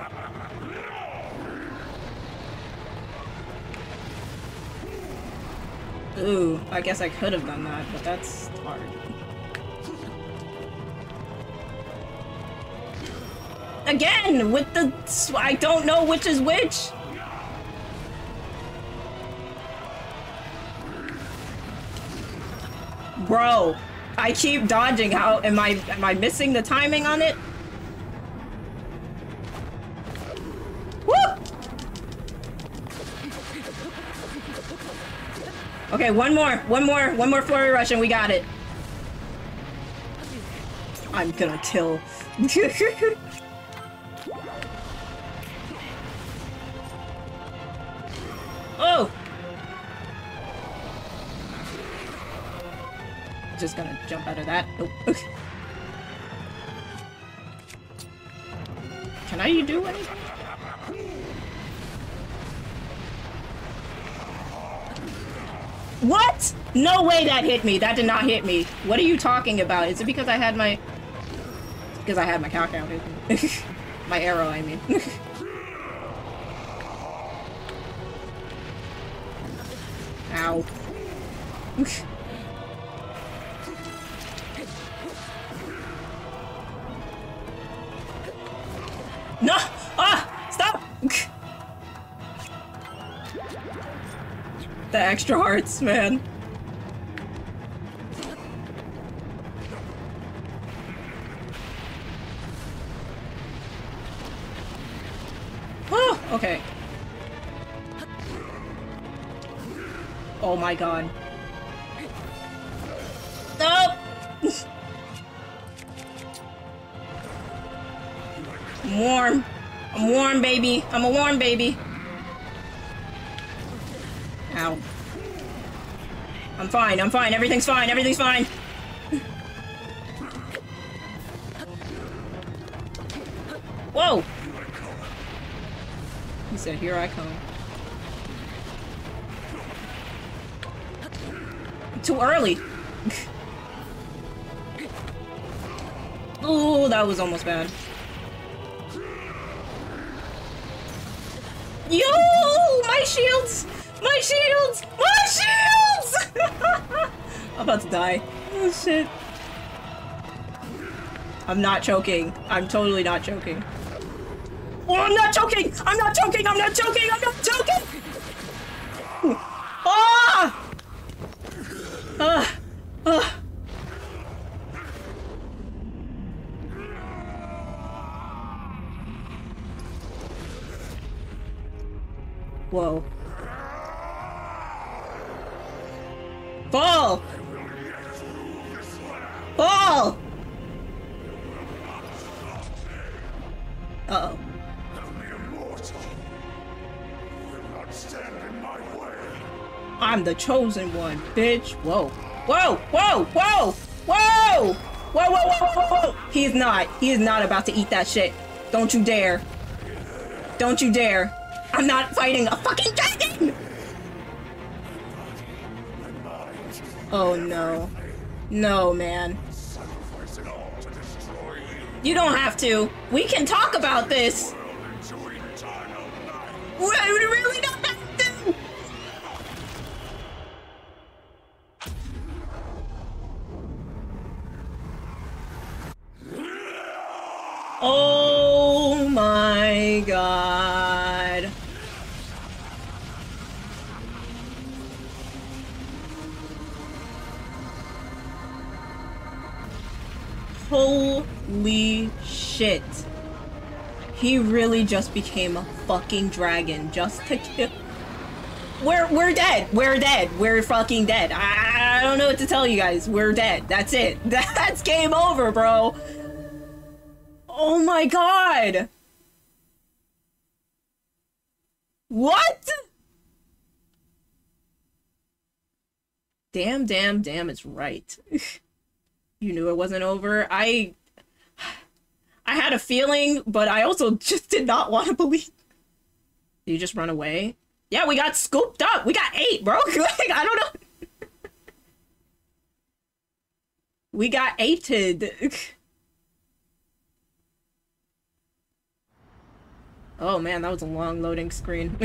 Ooh, I guess I could have done that, but that's hard. Again, with the... I don't know which is which! Bro, I keep dodging. How am I am I missing the timing on it? Woo! Okay, one more, one more, one more flurry rush and we got it. I'm gonna kill. oh! Just gonna jump out of that. Nope. Can I do anything? What? No way that hit me. That did not hit me. What are you talking about? Is it because I had my... Because I had my cock out. my arrow, I mean. Ow. Extra hearts, man. Oh, okay. Oh my god. Nope! Warm. I'm warm, baby. I'm a warm baby. Ow. Fine, I'm fine, everything's fine, everything's fine. Whoa! He said, here I come. Too early. Ooh, that was almost bad. Yo! My shields! My shields! My! I'm about to die. Oh shit. I'm not choking. I'm totally not choking. Oh, I'm not choking! I'm not choking! I'm not choking! I'm not choking! chosen one, bitch. Whoa. Whoa, whoa, whoa, whoa! Whoa, whoa, whoa, whoa, whoa! He's not. He is not about to eat that shit. Don't you dare. Don't you dare. I'm not fighting a fucking dragon! Oh no. No, man. You don't have to. We can talk about this. He really just became a fucking dragon just to kill. We're we're dead. We're dead. We're fucking dead. I, I don't know what to tell you guys. We're dead. That's it. That's game over, bro. Oh my god. What? Damn, damn, damn, it's right. you knew it wasn't over. I I had a feeling, but I also just did not want to believe. Did you just run away? Yeah, we got scooped up. We got ate, bro. like, I don't know. we got eighted. oh man, that was a long loading screen.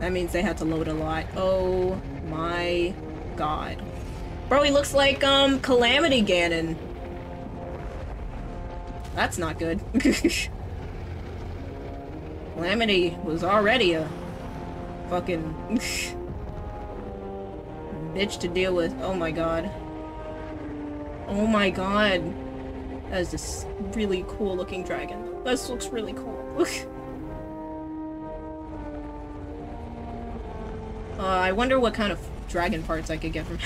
That means they had to load a lot. Oh my god. Bro, he looks like, um, Calamity Ganon. That's not good. Calamity was already a fucking bitch to deal with. Oh my god. Oh my god. That is this really cool looking dragon. This looks really cool. uh, I wonder what kind of dragon parts I could get from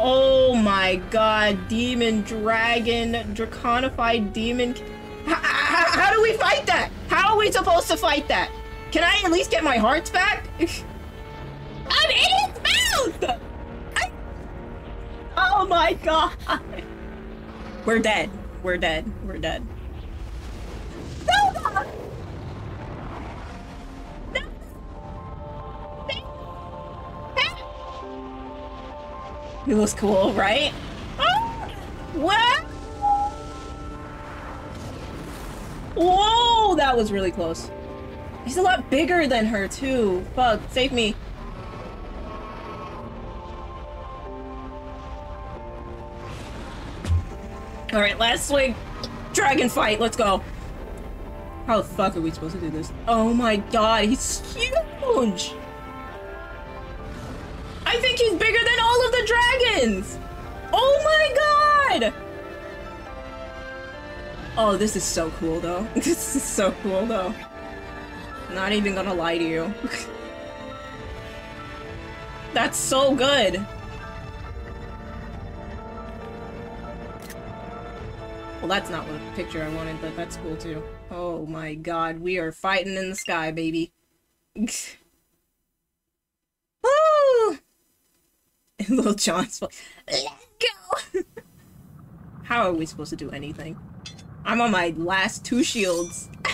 Oh my god, demon dragon, draconified demon. H- h- how do we fight that? How are we supposed to fight that? Can I at least get my hearts back? I'm in its mouth! I- Oh my god! We're dead. We're dead. We're dead. He looks cool, right? Ah! What? Whoa, that was really close. He's a lot bigger than her, too. Fuck, save me. Alright, last swing. Dragon fight, let's go. How the fuck are we supposed to do this? Oh my god, he's huge! I think he's bigger than dragons! Oh my god! Oh, this is so cool though. This is so cool though. Not even gonna lie to you. That's so good. Well, that's not what picture I wanted, but that's cool too. Oh my god, we are fighting in the sky, baby. Woo! Little John's Let's go! How are we supposed to do anything? I'm on my last two shields.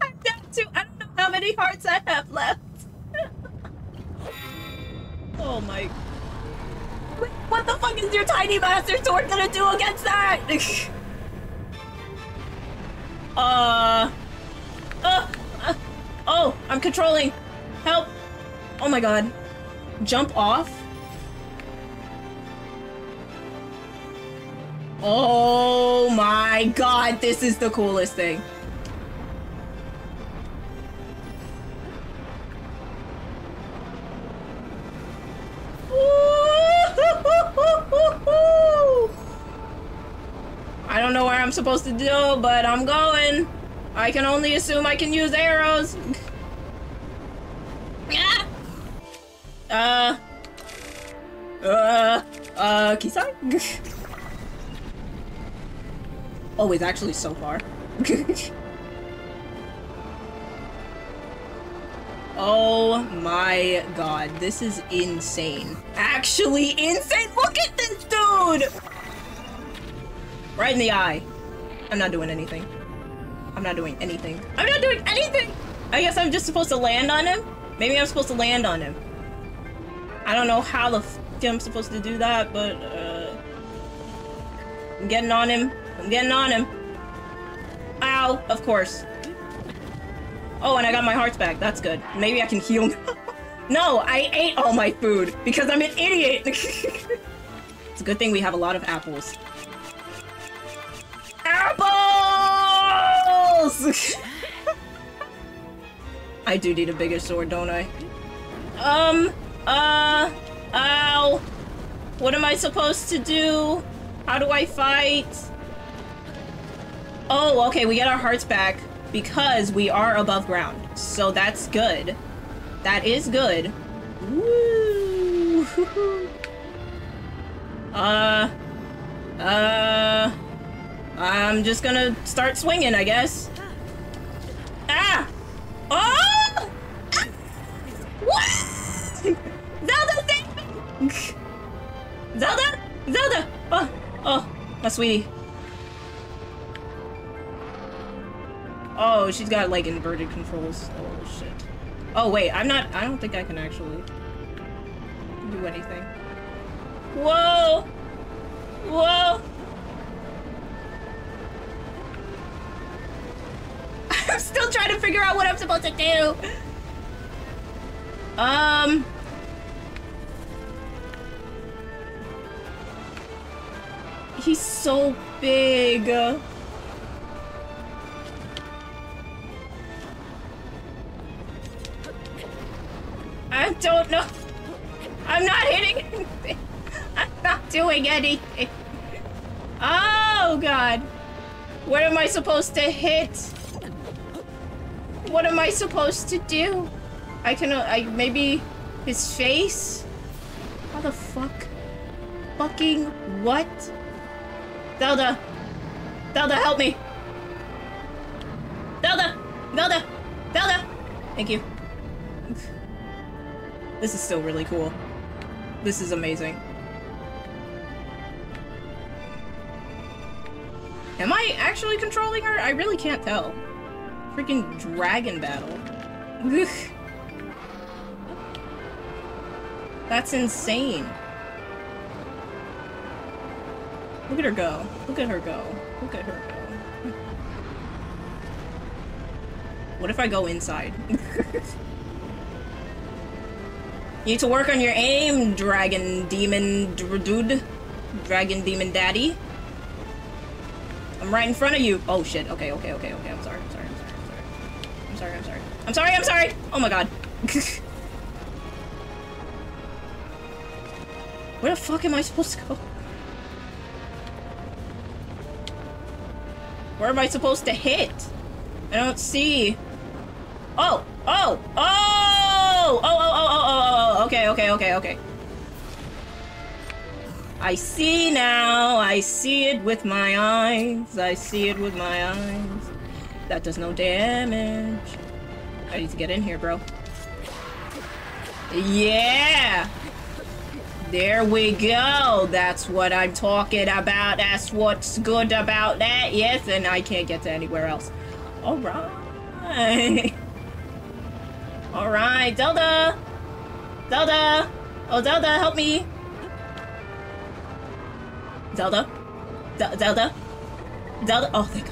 I'm down to I don't know how many hearts I have left. oh my Wait, What the fuck is your tiny master sword gonna do against that? uh, uh, uh, oh, I'm controlling. Help! Oh my god. Jump off? Oh my god, this is the coolest thing. I don't know where I'm supposed to do, but I'm going. I can only assume I can use arrows. Uh. Uh. Uh. Kisai? oh, it's actually so far. oh my god, this is insane. Actually insane! Look at this dude! Right in the eye. I'm not doing anything. I'm not doing anything. I'm not doing anything! I guess I'm just supposed to land on him? Maybe I'm supposed to land on him. I don't know how the f I'm supposed to do that, but, uh... I'm getting on him. I'm getting on him. Ow! Of course. Oh, and I got my hearts back. That's good. Maybe I can heal now. no, I ate all my food because I'm an idiot! it's a good thing we have a lot of apples. Apples! I do need a bigger sword, don't I? Um, uh, ow. What am I supposed to do? How do I fight? Oh, okay, we get our hearts back because we are above ground. So that's good. That is good. Woo! Uh, uh, I'm just gonna start swinging, I guess. Ah! Oh! Ah! What? Zelda, save me! Zelda! Zelda! Oh, oh, my sweetie. Oh, she's got like inverted controls. Oh shit. Oh wait, I'm not. I don't think I can actually do anything. Whoa! Whoa! I'm still trying to figure out what I'm supposed to do. Um. He's so big. Don't know. I'm not hitting anything. I'm not doing anything. Oh, God. What am I supposed to hit? What am I supposed to do? I can, uh, I, maybe his face? How the fuck? Fucking what? Zelda! Zelda, help me! Zelda! Zelda! Zelda! Thank you. This is still really cool. This is amazing. Am I actually controlling her? I really can't tell. Freaking dragon battle. Ugh. That's insane. Look at her go. Look at her go. Look at her go. What if I go inside? you need to work on your aim, dragon demon dude. Dragon demon daddy. I'm right in front of you. Oh shit. Okay, okay, okay, okay. I'm sorry. I'm sorry. I'm sorry. I'm sorry. I'm sorry. I'm sorry. I'm sorry. Oh my god. Where the fuck am I supposed to go? Where am I supposed to hit? I don't see. Okay! Okay! Okay! I see now. I see it with my eyes. I see it with my eyes. That does no damage. I need to get in here, bro. Yeah! There we go. That's what I'm talking about. That's what's good about that. Yes, and I can't get to anywhere else. All right. All right, Zelda. Zelda. Oh, Zelda, help me. Zelda. Ze- Zelda. Zelda. Oh, thank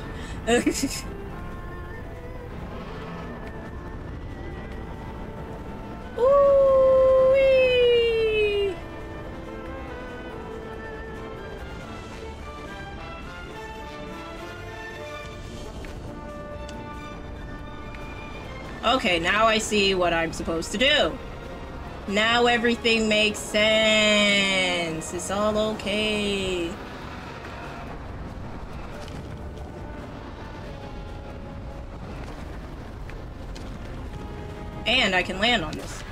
God. Okay, now I see what I'm supposed to do. Now everything makes sense. It's all okay. And I can land on this.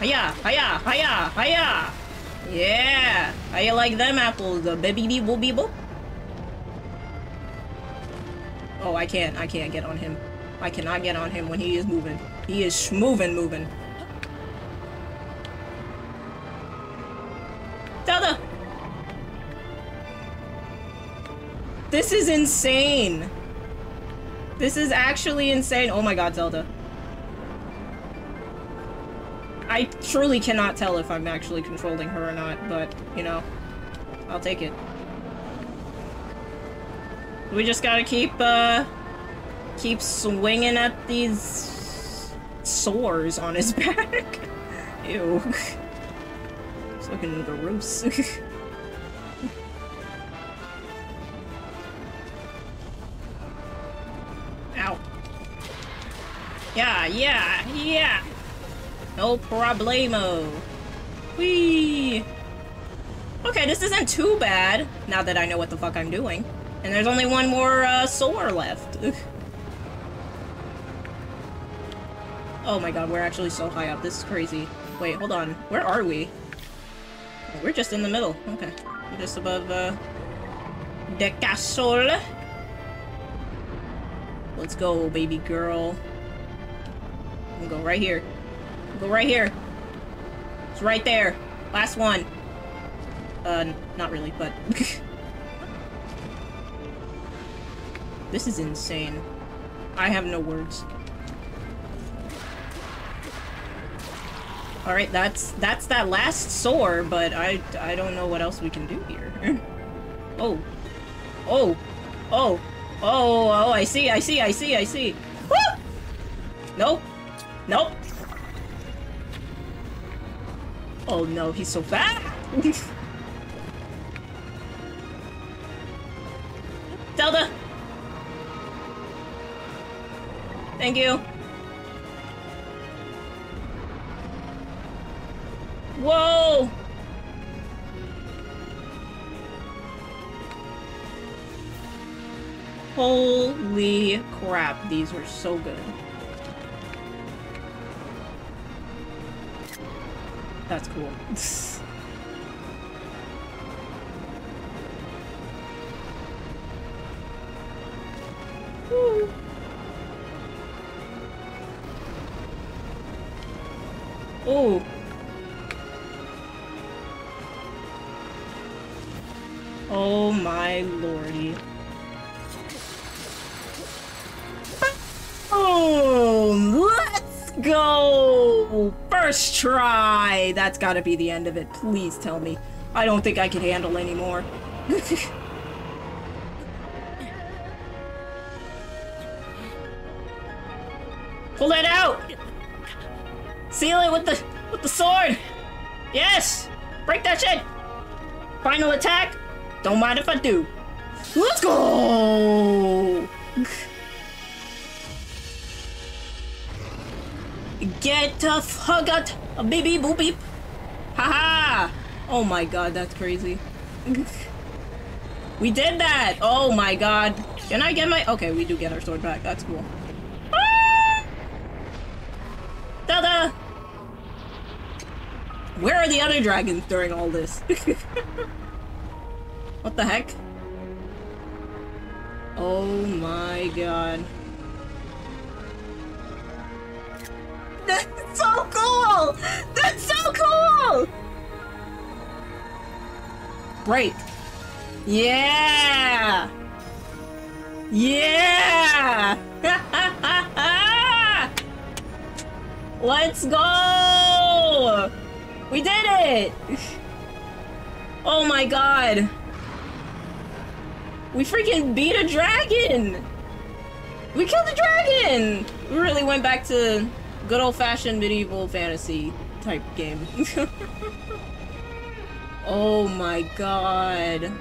Hiya! Hiya! Hiya! Hiya! Yeah! How you like them apples? The baby beep boop beep boop? Oh, I can't. I can't get on him. I cannot get on him when he is moving. He is moving, moving. Zelda! This is insane. This is actually insane. Oh my god, Zelda. I truly cannot tell if I'm actually controlling her or not, but, you know, I'll take it. We just gotta keep, uh, keep swinging at these sores on his back. Ew. Looking gross. Ow. Yeah, yeah, yeah. No problemo. Whee! Okay, this isn't too bad, now that I know what the fuck I'm doing. And there's only one more, uh, left. Oh my god, we're actually so high up. This is crazy. Wait, hold on. Where are we? We're just in the middle. Okay. We're just above, uh... The castle. Let's go, baby girl. We'll go right here. We'll go right here. It's right there. Last one. Uh, not really, but... this is insane. I have no words. All right, that's that's that last sore, but I I don't know what else we can do here. oh, oh, oh, oh, oh! I see, I see, I see, I see. Nope, nope. Oh no, he's so fat. Zelda. Thank you. Whoa! Holy crap, these were so good. That's cool. Oh. My lordy. Oh, let's go! First try! That's gotta be the end of it. Please tell me. I don't think I can handle anymore. Pull that out! Seal it with the with the sword! Yes! Break that shit! Final attack! Don't mind if I do. Let's go! Get a fuck out! Baby boop beep! Haha! Oh my god, that's crazy. we did that! Oh my god. Can I get my- Okay, we do get our sword back. That's cool. Ah! Where are the other dragons during all this? what the heck? Oh my god. That's so cool! That's so cool! Break. Yeah! Yeah! Let's go! We did it! Oh my god. We freaking beat a dragon! We killed a dragon! We really went back to good old-fashioned medieval fantasy type game. oh my god.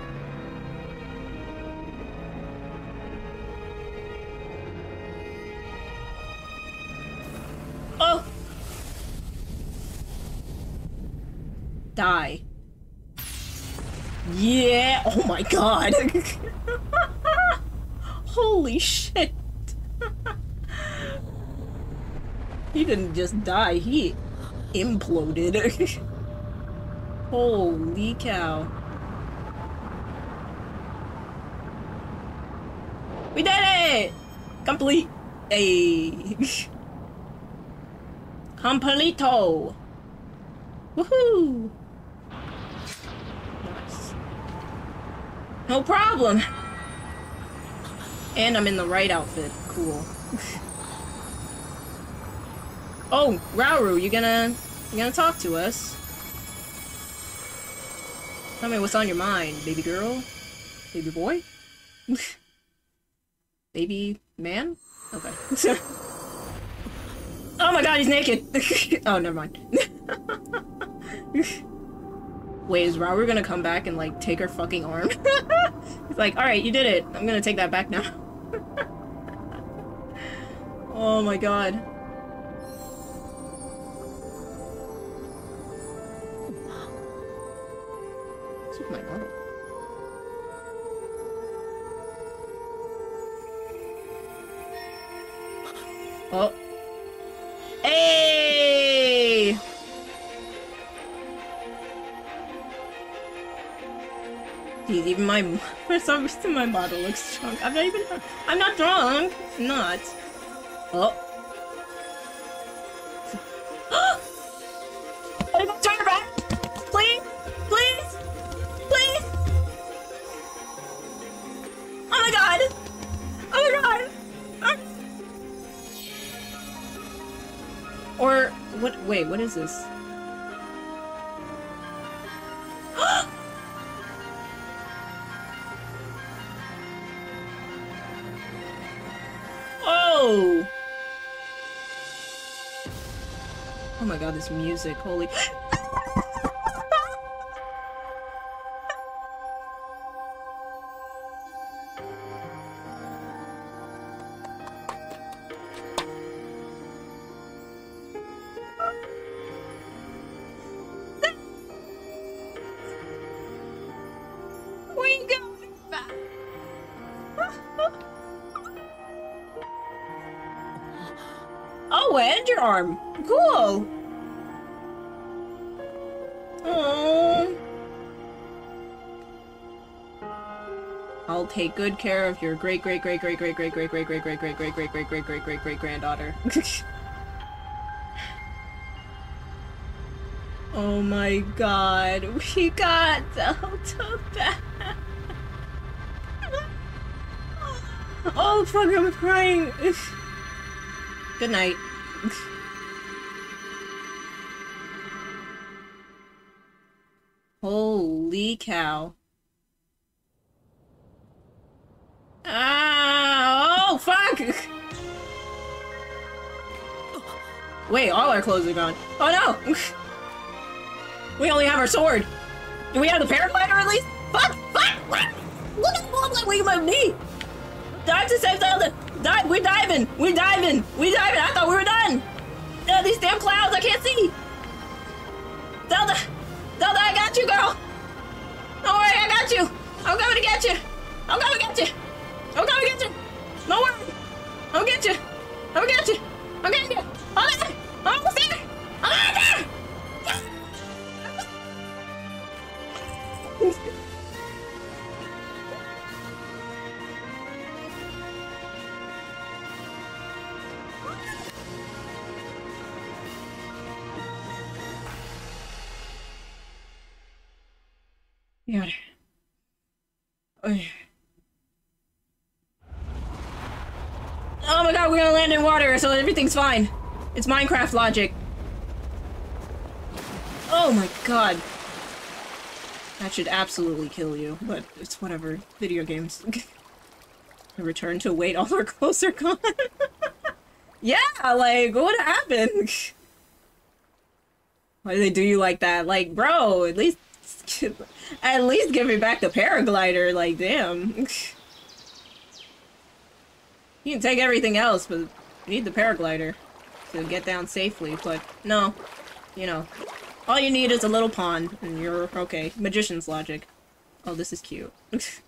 Oh! Die. Yeah! Oh my god! Holy shit! he didn't just die, he imploded. Holy cow. We did it! Complete! Hey! Completo! Woohoo! Nice. No problem! And I'm in the right outfit. Cool. oh, Rauru, you gonna you gonna talk to us? Tell me what's on your mind, baby girl? Baby boy? baby man? Okay. oh my god, he's naked! oh, never mind. Wait, is Rauru gonna come back and like take her fucking arm? He's like, alright, you did it. I'm gonna take that back now. oh my god. My? Oh. Hey! Dude, even my for some reason my model looks drunk. I'm not even I'm not drunk. I'm not. Oh. Turn her back! Please! Please! Please! Oh my god! Oh my god! Ah. Or what wait, what is this? Music, holy- take good care of your great great great great great great great great great great great great great great great great great great granddaughter. oh my god, we got Zelda back. Oh fuck, I'm crying. Good night. Holy cow. Clothes are gone. Oh no! We only have our sword. Do we have the paraglider at least? Fuck! Fuck! Look at the wait my knee! Dive to save Zelda! Dive! We're diving! We're diving! We're diving! I thought we were done! Uh, these damn clouds! I can't see! So everything's fine. It's Minecraft logic. Oh my god. That should absolutely kill you, but it's whatever. Video games. I return to wait, all our clothes are gone. yeah, like, what happened? Why do they do you like that? Like, bro, at least at least give me back the paraglider, like damn. you can take everything else, but you need the paraglider to get down safely, but no. You know. All you need is a little pond, and you're okay. Magician's logic. Oh, this is cute.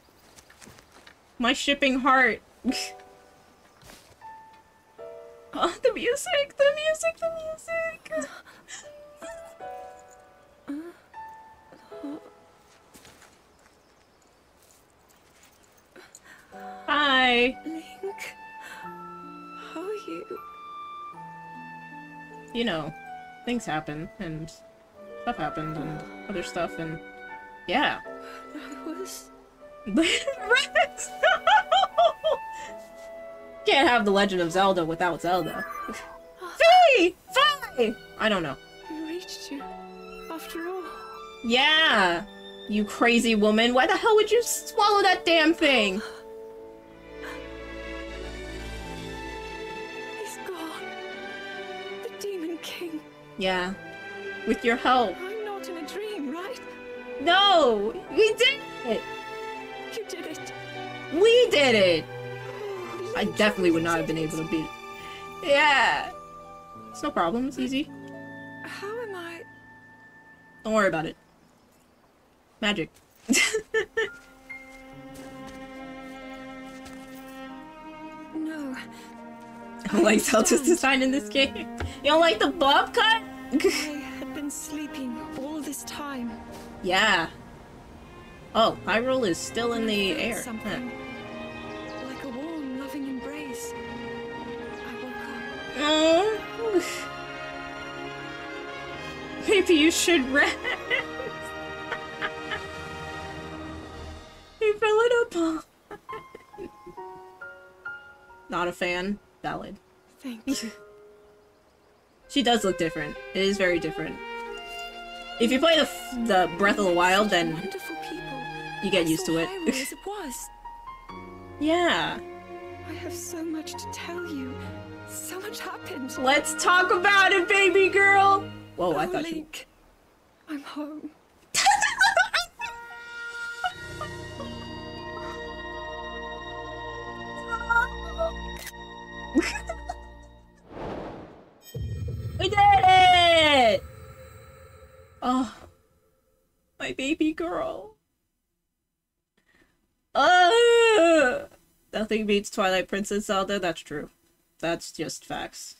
My shipping heart. oh, the music, the music, the music. Hi. You? Know, things happen, and stuff happened, and other stuff, and yeah. I was. Rex! Can't have the Legend of Zelda without Zelda. Fee! Fi! I don't know. I reached you. After all. Yeah! You crazy woman. Why the hell would you swallow that damn thing? Yeah. With your help. I'm not in a dream, right? No! We did it! You did it. We did it! Oh, I definitely would not have been able to beat. Yeah! It's no problem, it's easy. How am I? Don't worry about it. Magic. No. I don't like Zelda's design in this game. You don't like the bob cut? I had been sleeping all this time. yeah. Oh, Hyrule is still in the air. Something. Like a warm, loving embrace. I woke up. Huh. Oh. Maybe you should rest. you fell in a pond. Not a fan. Valid. Thank you. She does look different. It is very different. If you play the f- the Breath of the Wild, then you get used to it. It was. yeah. I have so much to tell you. So much happened. Let's talk about it, baby girl. Whoa, I oh, thought you. Link. I'm home. We did it! Oh, my baby girl. Uh, nothing beats Twilight Princess Zelda. That's true. That's just facts.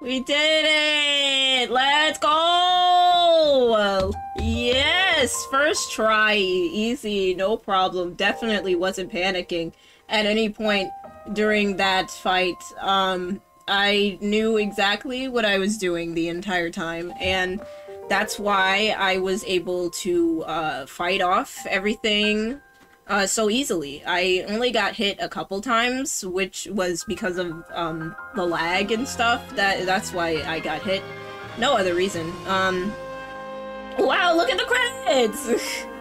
We did it! Let's go! Yes! First try. Easy, no problem. Definitely wasn't panicking at any point during that fight. Um, I knew exactly what I was doing the entire time, and that's why I was able to uh, fight off everything uh, so easily. I only got hit a couple times, which was because of um, the lag and stuff. That that's why I got hit. No other reason. Um, wow, look at the credits.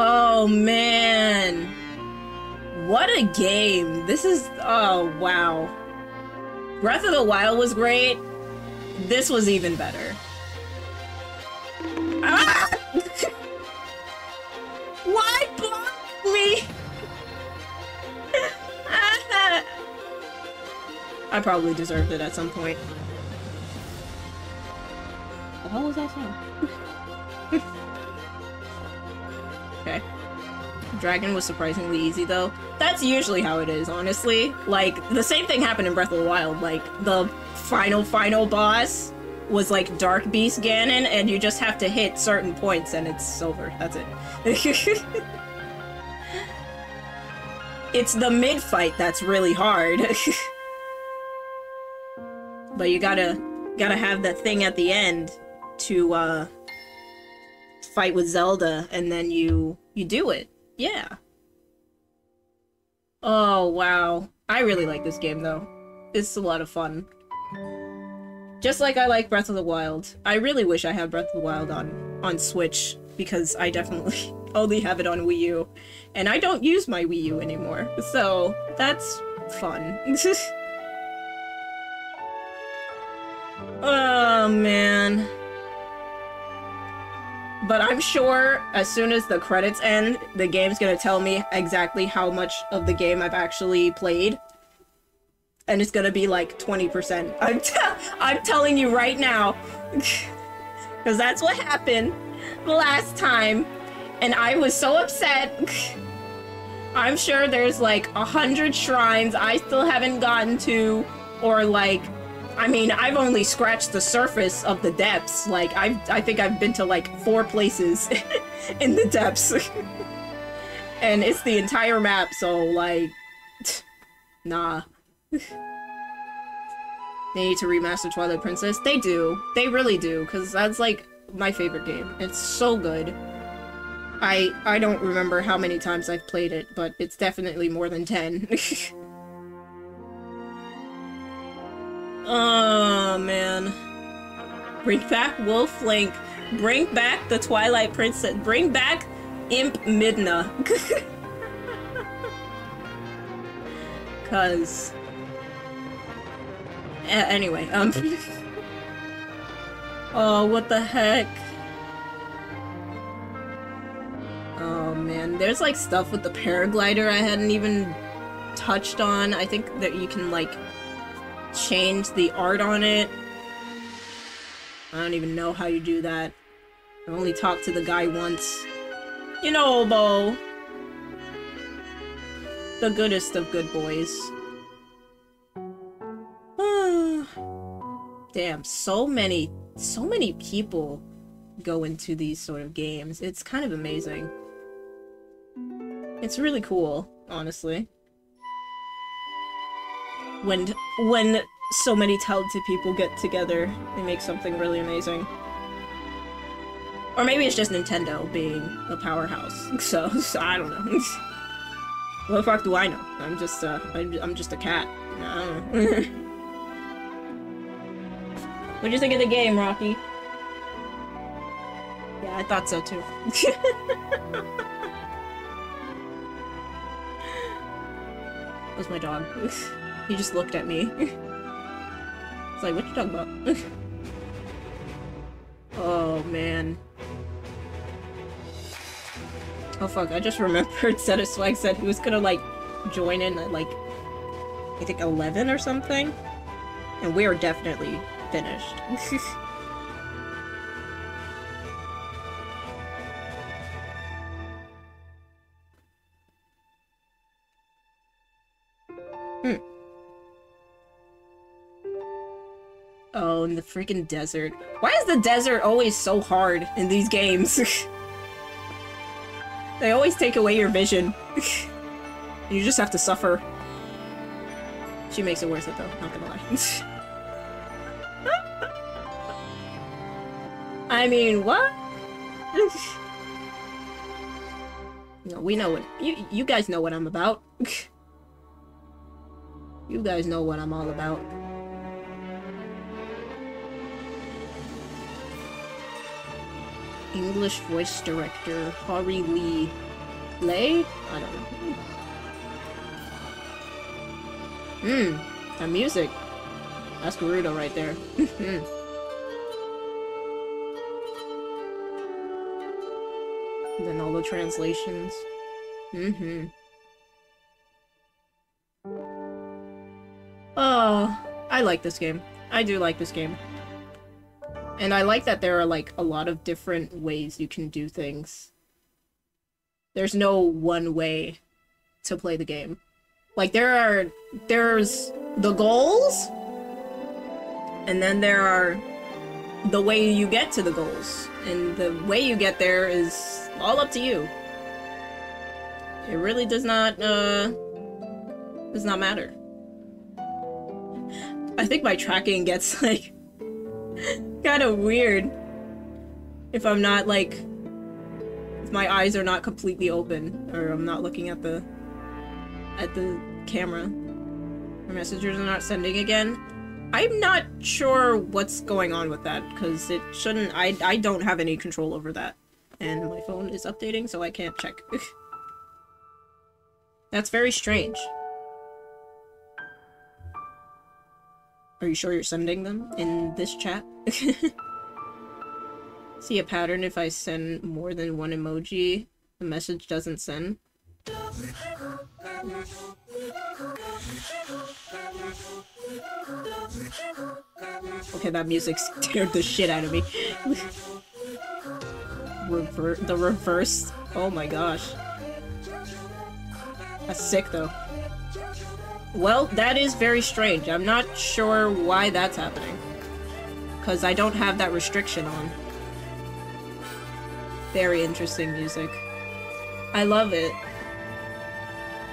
oh man, what a game! This is oh wow. Breath of the Wild was great. This was even better. Ah! Why block me? I probably deserved it at some point. The hell was that sound? okay. Dragon was surprisingly easy though. That's usually how it is, honestly. Like, the same thing happened in Breath of the Wild. Like, the final, final boss was like Dark Beast Ganon, and you just have to hit certain points and it's over. That's it. it's the mid fight that's really hard. but you gotta gotta have that thing at the end to uh fight with Zelda and then you you do it. Yeah. Oh wow. I really like this game though. It's a lot of fun. Just like I like Breath of the Wild. I really wish I had Breath of the Wild on on Switch because I definitely only have it on Wii U. And I don't use my Wii U anymore. So, that's fun. oh man. But I'm sure as soon as the credits end, the game's gonna tell me exactly how much of the game I've actually played and it's gonna be like 20%. I'm, te I'm telling you right now. Because that's what happened the last time. And I was so upset. I'm sure there's like a hundred shrines I still haven't gotten to. Or like, I mean, I've only scratched the surface of the depths. Like, I've, I think I've been to like four places in the depths. and it's the entire map, so like, nah. they need to remaster Twilight Princess. They do. They really do, because that's like my favorite game. It's so good. I I don't remember how many times I've played it, but it's definitely more than 10. Oh man. Bring back Wolf Link. Bring back the Twilight Princess. Bring back Imp Midna. Cause a- anyway, um. oh, what the heck? Oh man, there's like stuff with the paraglider I hadn't even touched on. I think that you can like change the art on it. I don't even know how you do that. I've only talked to the guy once. You know, Obo. The goodest of good boys. Damn, so many, so many people go into these sort of games. It's kind of amazing. It's really cool, honestly. When, when so many talented people get together, they make something really amazing. Or maybe it's just Nintendo being a powerhouse. So, so I don't know. what the fuck do I know? I'm just, uh, I'm, I'm just a cat. I don't know. What'd you think of the game, Rocky? Yeah, I thought so too. was my dog. He just looked at me. It's like, what you talking about? oh, man. Oh, fuck, I just remembered Zeta Swag said he was gonna, like, join in at, like, I think 11 or something. And we are definitely finished. In the freaking desert. Why is the desert always so hard in these games? they always take away your vision. you just have to suffer. She makes it worth it though, not gonna lie. I mean, what? no, we know what you you guys know what I'm about. you guys know what I'm all about. English voice director Hari Lee Lay? I don't know. Hmm, that music. That's Gerudo right there. Then all the translations. Mm-hmm. Oh, I like this game. I do like this game. And I like that there are, like, a lot of different ways you can do things. There's no one way to play the game. Like, there are... There's the goals, and then there are the way you get to the goals. And the way you get there is all up to you. It really does not, uh... Does not matter. I think my tracking gets, like kind of weird if I'm not like if my eyes are not completely open or I'm not looking at the at the camera. My messengers are not sending again. I'm not sure what's going on with that because it shouldn't. I I don't have any control over that, and my phone is updating, so I can't check. That's very strange. Are you sure you're sending them in this chat? See a pattern if I send more than one emoji, the message doesn't send. Okay, that music scared the shit out of me. Rever the reverse. Oh my gosh. That's sick though. Well, that is very strange. I'm not sure why that's happening. Because I don't have that restriction on. Very interesting music. I love it.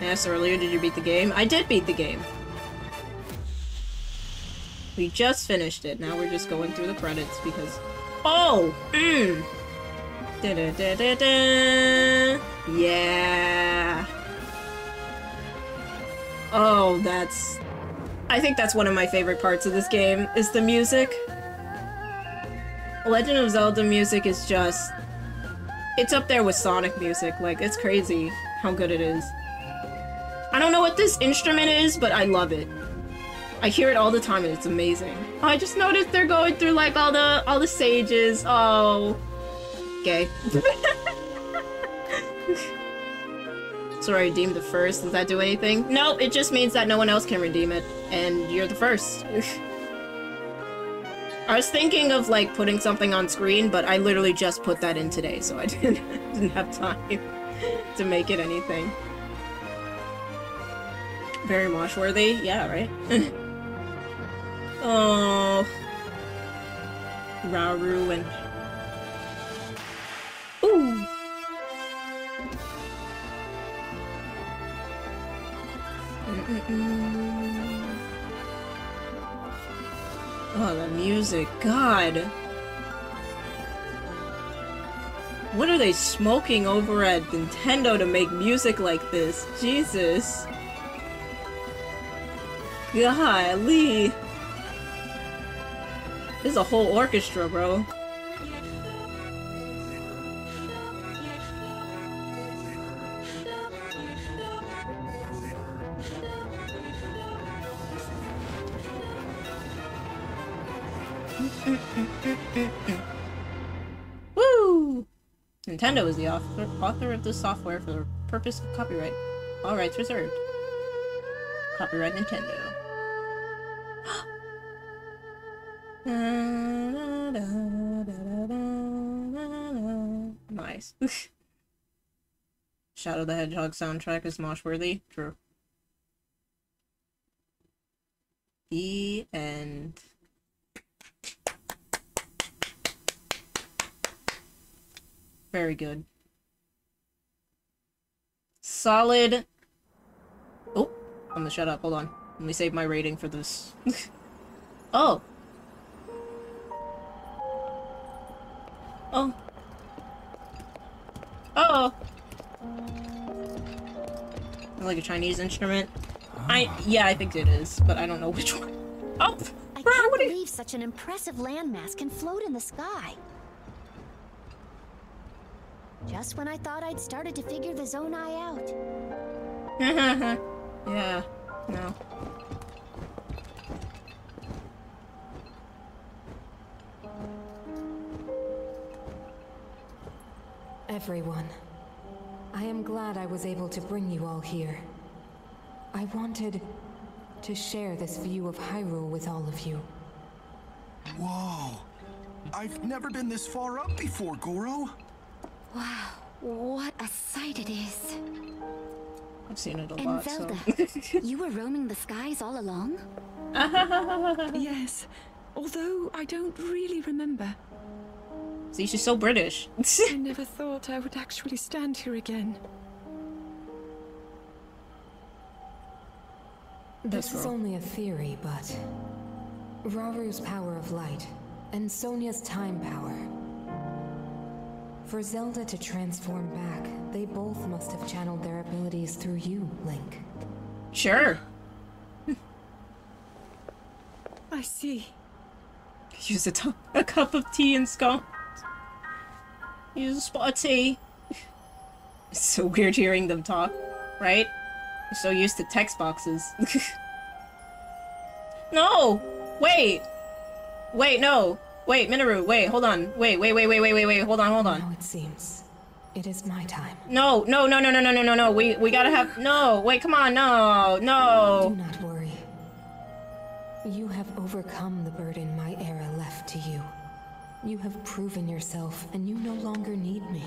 I asked earlier, did you beat the game? I did beat the game. We just finished it. Now we're just going through the credits because... Oh! Mmm! -da -da -da -da. Yeah! Oh, that's... I think that's one of my favorite parts of this game, is the music. Legend of Zelda music is just... It's up there with Sonic music, like, it's crazy how good it is. I don't know what this instrument is, but I love it. I hear it all the time and it's amazing. Oh, I just noticed they're going through, like, all the- all the sages. Oh. Gay. So I redeemed the first. Does that do anything? No, it just means that no one else can redeem it. And you're the first. I was thinking of like putting something on screen, but I literally just put that in today, so I didn't, didn't have time to make it anything. Very mosh worthy? Yeah, right? oh. Rauru and... Oh, the music. God. What are they smoking over at Nintendo to make music like this? Jesus. Golly. This is a whole orchestra, bro. Nintendo is the author, author of this software for the purpose of copyright. All rights reserved. Copyright Nintendo. nice. Shadow the Hedgehog soundtrack is mosh-worthy. True. The end. Very good. Solid. Oh, I'm gonna shut up. Hold on. Let me save my rating for this. oh. Oh. Oh. Like a Chinese instrument. I ah. yeah, I think it is, but I don't know which one. Oh, I can't what are you? believe such an impressive landmass can float in the sky. Just when I thought I'd started to figure the Zonai out. yeah. No. Everyone, I am glad I was able to bring you all here. I wanted to share this view of Hyrule with all of you. Whoa. I've never been this far up before, Goro. Wow, what a sight it is. I've seen it a And lot. So. Zelda, you were roaming the skies all along? Yes, although I don't really remember. See, she's so British. I never thought I would actually stand here again. This That's is only a theory, but Rauru's power of light and Sonia's time power. For Zelda to transform back, they both must have channeled their abilities through you, Link. sure. I see. Use a, a cup of tea and scone. Use a spot of tea. It's so weird hearing them talk, right? You're so used to text boxes. no! Wait! Wait, no! Wait, Mineru, wait, hold on. Wait, wait, wait, wait, wait, wait, wait, hold on, hold on. Now it seems it is my time. No, no, no, no, no, no, no, no, no. We we gotta have no. Wait, come on, no, no. Do not worry. You have overcome the burden my era left to you. You have proven yourself, and you no longer need me.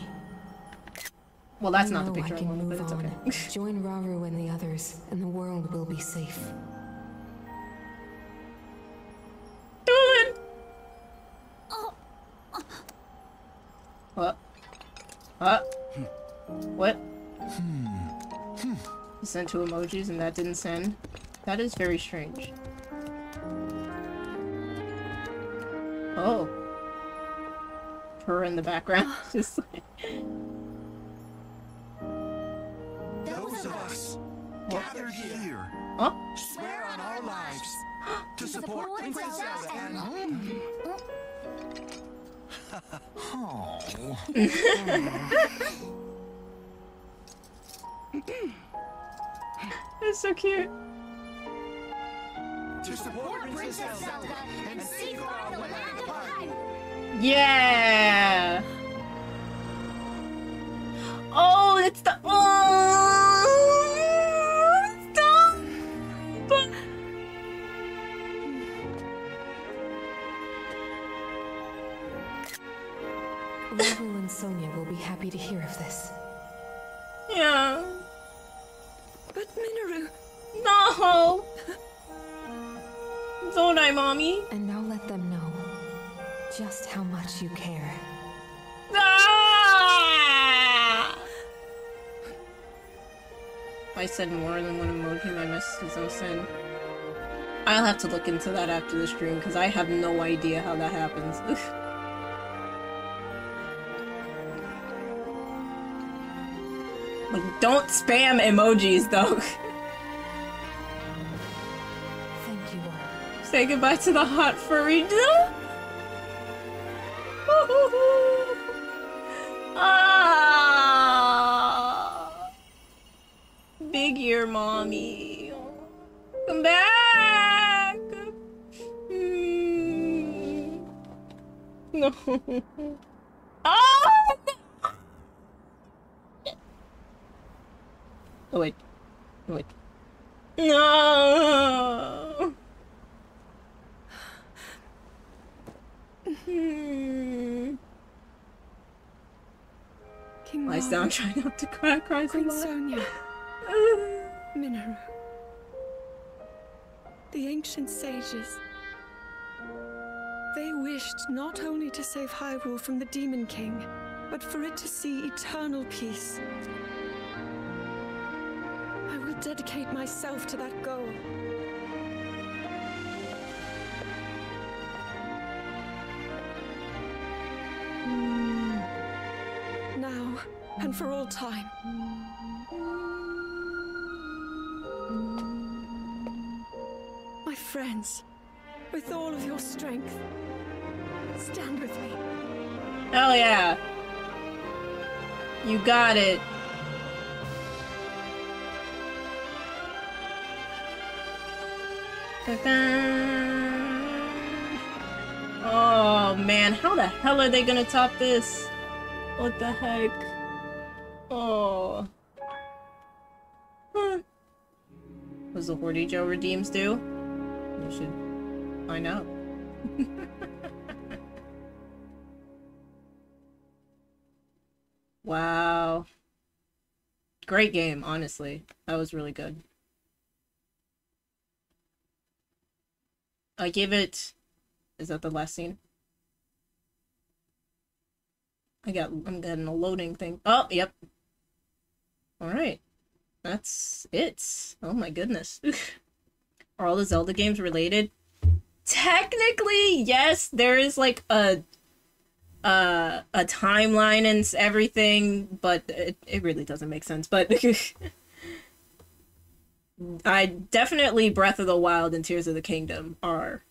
Well, that's I not the picture I I can but move on. okay. Join Rauru and the others, and the world will be safe. Dylan. What? What? What? You sent two emojis and that didn't send? That is very strange. Oh. Her in the background. Just like... Those of us gathered here Huh? swear on our lives to support Princess Zelda and. Oh. That's so cute. To support Princess Zelda and safeguard the land of Hyrule. Yeah. Oh, it's the oh. Happy to hear of this. Yeah. But Mineru, No. Don't I, mommy? And now let them know just how much you care. Ah! If I said more than one emoji, my message don't send. I'll have to look into that after the stream because I have no idea how that happens. don't spam emojis though. Thank you. Say goodbye to the hot furry. ah, big ear mommy, come back. No. Oh! Oh wait. Oh, wait. No. Hmm. King Lies Rauru, down, try not to cry, cries a Queen lot. Sonia, Mineru. The ancient sages. They wished not only to save Hyrule from the Demon King, but for it to see eternal peace. Dedicate myself to that goal. Mm. Now and for all time. My friends, with all of your strength, stand with me. Hell yeah. You got it. Oh man, how the hell are they gonna top this? What the heck? Oh. Huh. What the Hordijo redeems do? You should find out. Wow. Great game, honestly. That was really good. I give it... Is that the last scene? I got... I'm getting a loading thing. Oh, yep. Alright. That's it. Oh my goodness. Are all the Zelda games related? Technically, yes. There is like a uh a timeline and everything but it, it really doesn't make sense but i definitely breath of the wild and tears of the kingdom are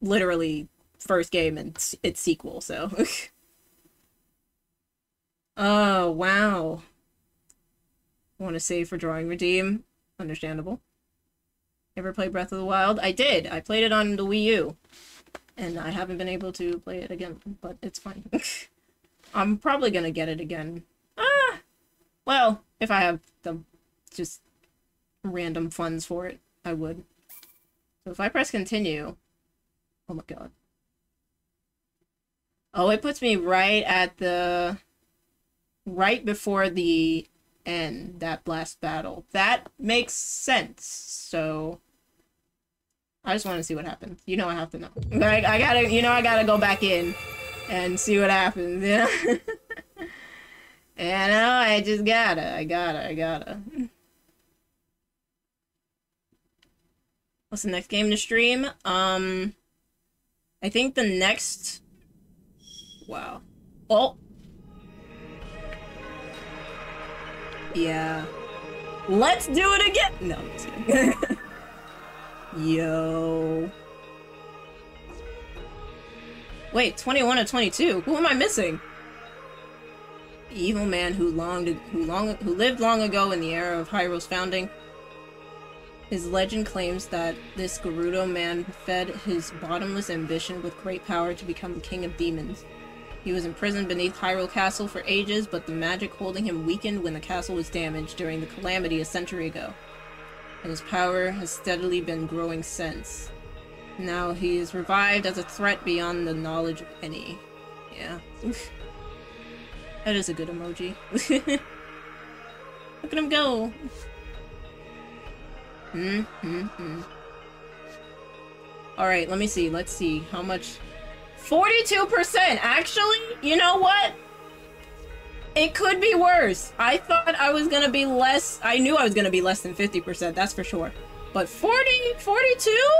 literally first game and its sequel so. Oh wow. Want to save for drawing redeem? Understandable. Ever play breath of the wild? I did. I played it on the wii u. And I haven't been able to play it again, but it's fine. I'm probably gonna get it again. Ah, well, if I have the just random funds for it, I would. So if I press continue, oh my god. Oh, it puts me right at the right before the end, that last battle. That makes sense. So I just want to see what happens. You know I have to know. I, I gotta, you know I gotta go back in and see what happens, yeah? and know I just gotta, I gotta, I gotta. What's the next game to stream? Um, I think the next... Wow. Oh! Yeah. Let's do it again! No, I'm just kidding. Yo. Wait, 21 or 22? Who am I missing? Evil man who longed who long who lived long ago in the era of Hyrule's founding. His legend claims that this Gerudo man fed his bottomless ambition with great power to become the king of demons. He was imprisoned beneath Hyrule Castle for ages, but the magic holding him weakened when the castle was damaged during the calamity a century ago and his power has steadily been growing since. Now he is revived as a threat beyond the knowledge of any. Yeah. that is a good emoji. Look at him go! Hmm, hmm. Alright, let me see. Let's see. How much? 42%! Actually, you know what? It could be worse. I thought I was gonna be less. I knew I was gonna be less than 50%, that's for sure. But 40, 42?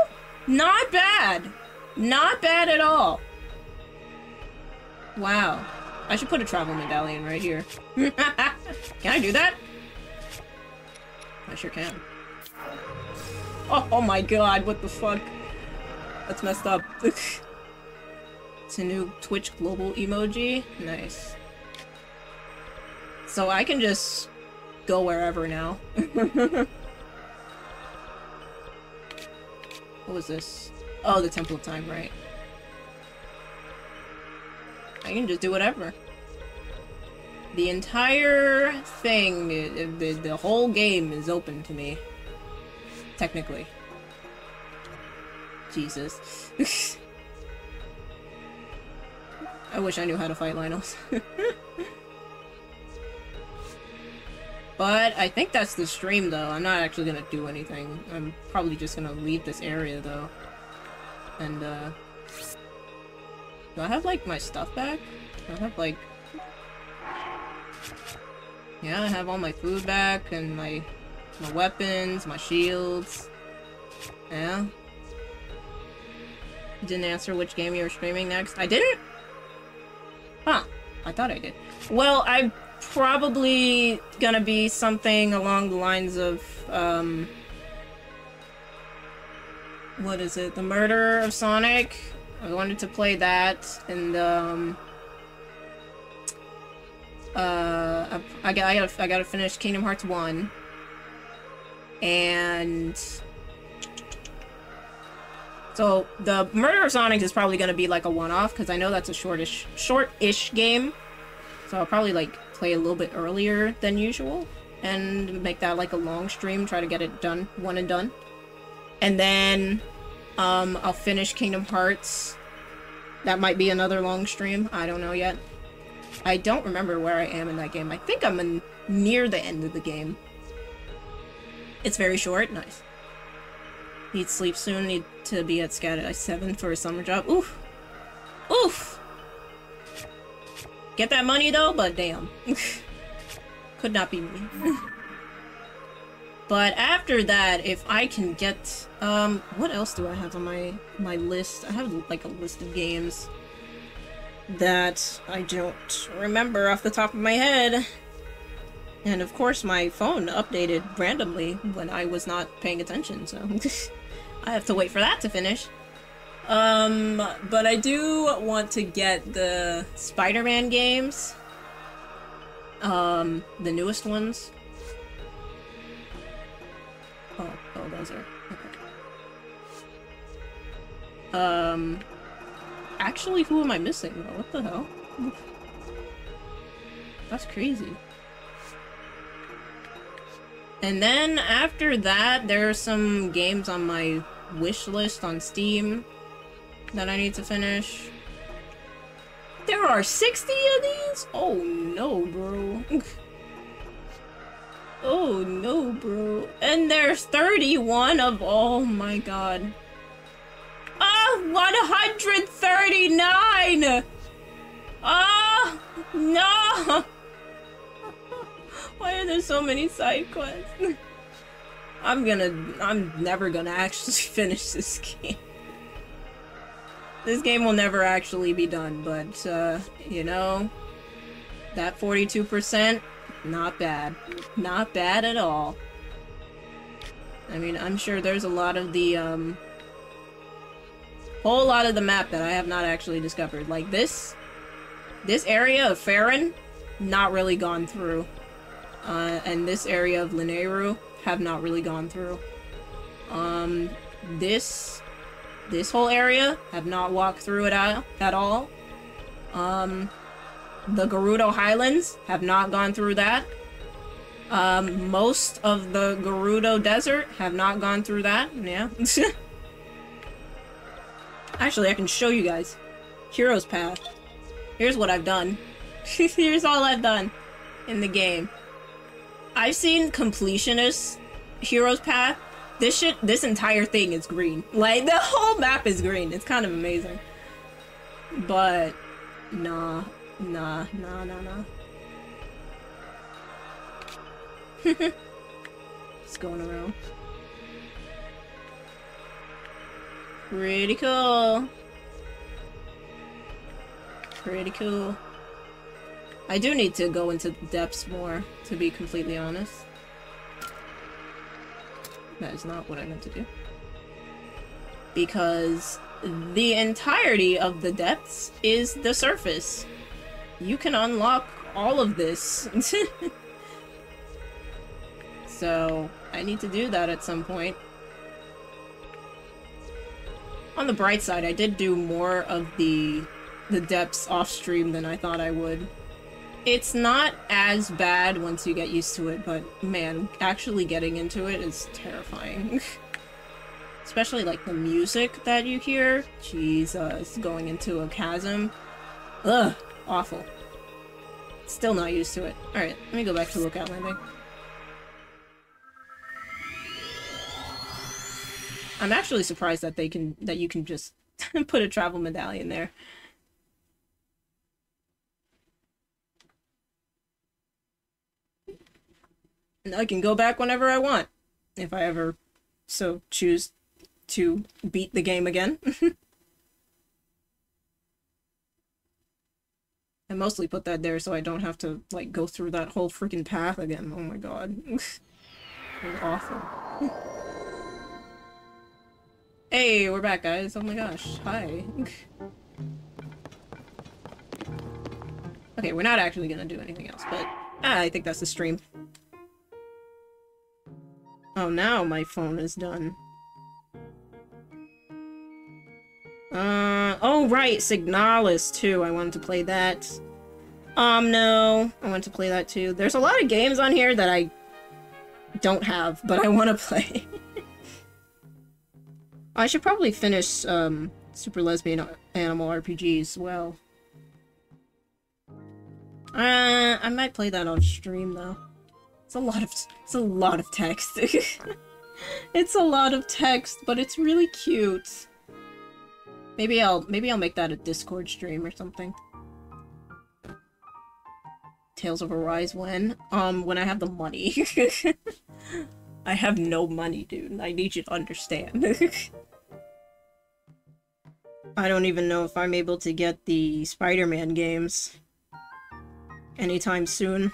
Not bad. Not bad at all. Wow. I should put a travel medallion right here. can I do that? I sure can. Oh, my god, what the fuck? That's messed up. it's a new Twitch global emoji. Nice. So I can just go wherever now. what was this? Oh, the Temple of Time, right. I can just do whatever. The entire thing, the, the whole game is open to me. Technically. Jesus. I wish I knew how to fight Lynels. But I think that's the stream though. I'm not actually gonna do anything. I'm probably just gonna leave this area though. And uh do I have like my stuff back? I have like Yeah, I have all my food back and my my weapons, my shields. Yeah. Didn't answer which game you were streaming next. I didn't? Huh. I thought I did. Well, I'm probably gonna be something along the lines of, um... What is it? The Murder of Sonic? I wanted to play that, and, um... Uh, I, I gotta, I gotta finish Kingdom Hearts 1. And... So, the Murder of Sonic is probably gonna be like a one-off, because I know that's a shortish, short-ish game. So I'll probably, like, play a little bit earlier than usual, and make that like a long stream, try to get it done, one and done. And then, um, I'll finish Kingdom Hearts. That might be another long stream, I don't know yet. I don't remember where I am in that game. I think I'm in, near the end of the game. It's very short. Nice. Need sleep soon. Need to be at SCAD at 7 for a summer job. Oof. Oof! Get that money though, but damn. Could not be me. but after that, if I can get... Um, what else do I have on my, my list? I have like a list of games that I don't remember off the top of my head. And of course my phone updated randomly when I was not paying attention, so I have to wait for that to finish. Um, but I do want to get the Spider-Man games. Um, the newest ones. Oh, oh, those are, okay. Um, actually, who am I missing? What the hell? That's crazy. And then after that, there are some games on my wish list on Steam that I need to finish. There are 60 of these? Oh no, bro. oh no, bro. And there's 31 of- oh my god. Ah, 139! Ah, no! Why are there so many side quests? I'm gonna- I'm never gonna actually finish this game. This game will never actually be done, but, uh, you know, that 42%, not bad. Not bad at all. I mean, I'm sure there's a lot of the, um, whole lot of the map that I have not actually discovered. Like this, this area of Faron, not really gone through. Uh, and this area of Lanayru have not really gone through. Um, this this whole area. Have not walked through it at, all. Um, the Gerudo Highlands. Have not gone through that. Um, most of the Gerudo Desert. Have not gone through that. Yeah. Actually, I can show you guys. Hero's Path. Here's what I've done. Here's all I've done in the game. I've seen completionist Hero's Path this shit, this entire thing is green. Like, the whole map is green. It's kind of amazing. But, nah. Nah, nah, nah, nah. it's going around. Pretty cool. Pretty cool. I do need to go into depths more, to be completely honest. That is not what I meant to do. Because the entirety of the depths is the surface. You can unlock all of this. so, I need to do that at some point. On the bright side, I did do more of the the depths off stream than I thought I would. It's not as bad once you get used to it, but man, actually getting into it is terrifying. Especially like the music that you hear. Jesus, going into a chasm. Ugh, awful. Still not used to it. Alright, let me go back to Lookout Landing. I'm actually surprised that they can- that you can just put a travel medallion there. I can go back whenever I want. If I ever so choose to beat the game again. I mostly put that there so I don't have to, like, go through that whole freaking path again. Oh my god. it awful. hey, we're back, guys. Oh my gosh. Hi. okay, we're not actually gonna do anything else, but ah, I think that's the stream. Oh, now my phone is done. Uh, oh right, Signalis too. I wanted to play that. Um, no, I want to play that too. There's a lot of games on here that I don't have, but I want to play. I should probably finish, um, Super Lesbian Animal RPG as well. Uh, I might play that on stream though. It's a lot of, it's a lot of text. it's a lot of text, but it's really cute. Maybe I'll maybe I'll make that a Discord stream or something. Tales of Arise when? Um, when I have the money. I have no money, dude. I need you to understand. I don't even know if I'm able to get the Spider-Man games anytime soon.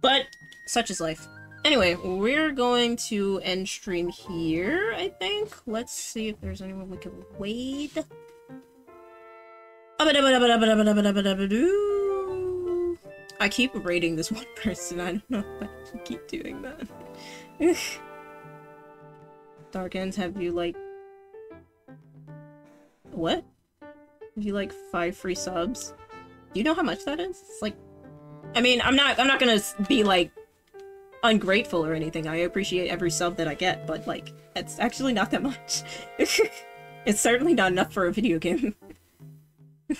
But, such is life. Anyway, we're going to end stream here, I think. Let's see if there's anyone we can wait. I keep rating this one person. I don't know if I can keep doing that. Dark Ends, have you like... What? Have you like five free subs? Do you know how much that is? It's like... I mean, I'm not- I'm not gonna be like ungrateful or anything. I appreciate every sub that I get, but like, it's actually not that much. it's certainly not enough for a video game.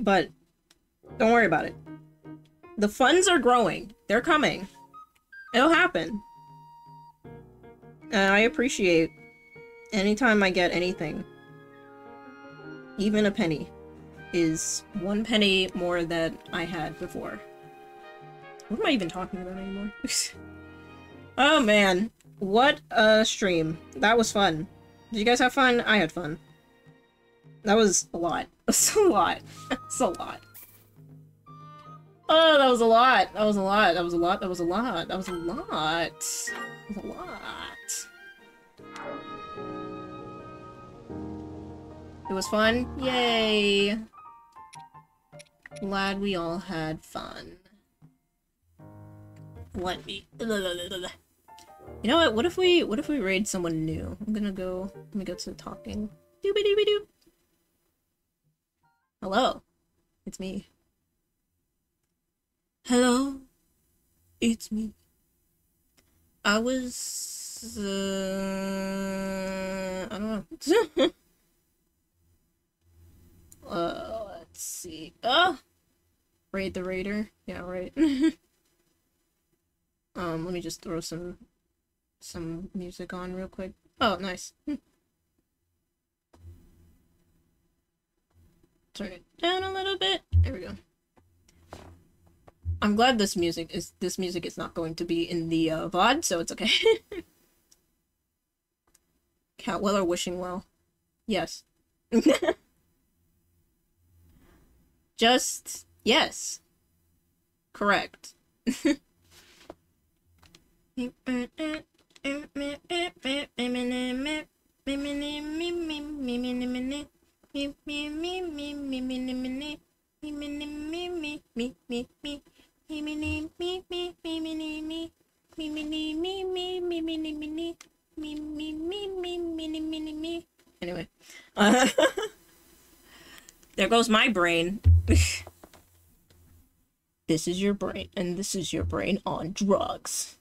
but don't worry about it. The funds are growing. They're coming. It'll happen. And I appreciate anytime I get anything. Even a penny is one penny more than I had before. What am I even talking about anymore? oh man, what a stream. That was fun. Did you guys have fun? I had fun. That was a lot. That's a lot. That's a lot. Oh, that was a lot. That was a lot. That was a lot. That was a lot. That was a lot. That was a lot. It was fun. Yay. Glad we all had fun. Let me. You know what? What if we what if we raid someone new? I'm gonna go. Let me go to talking. Doobie doobie doo. Hello, it's me. Hello, it's me. I was. Uh, I don't know. uh, let's see. Oh, raid the raider. Yeah, right. Um, let me just throw some some music on real quick. Oh, nice. Turn it down a little bit. There we go. I'm glad this music is this music is not going to be in the uh, VOD, so it's okay. Cat well or wishing well. Yes. Just yes. Correct. Anyway. There goes my brain. this is your brain, and this is your brain on drugs.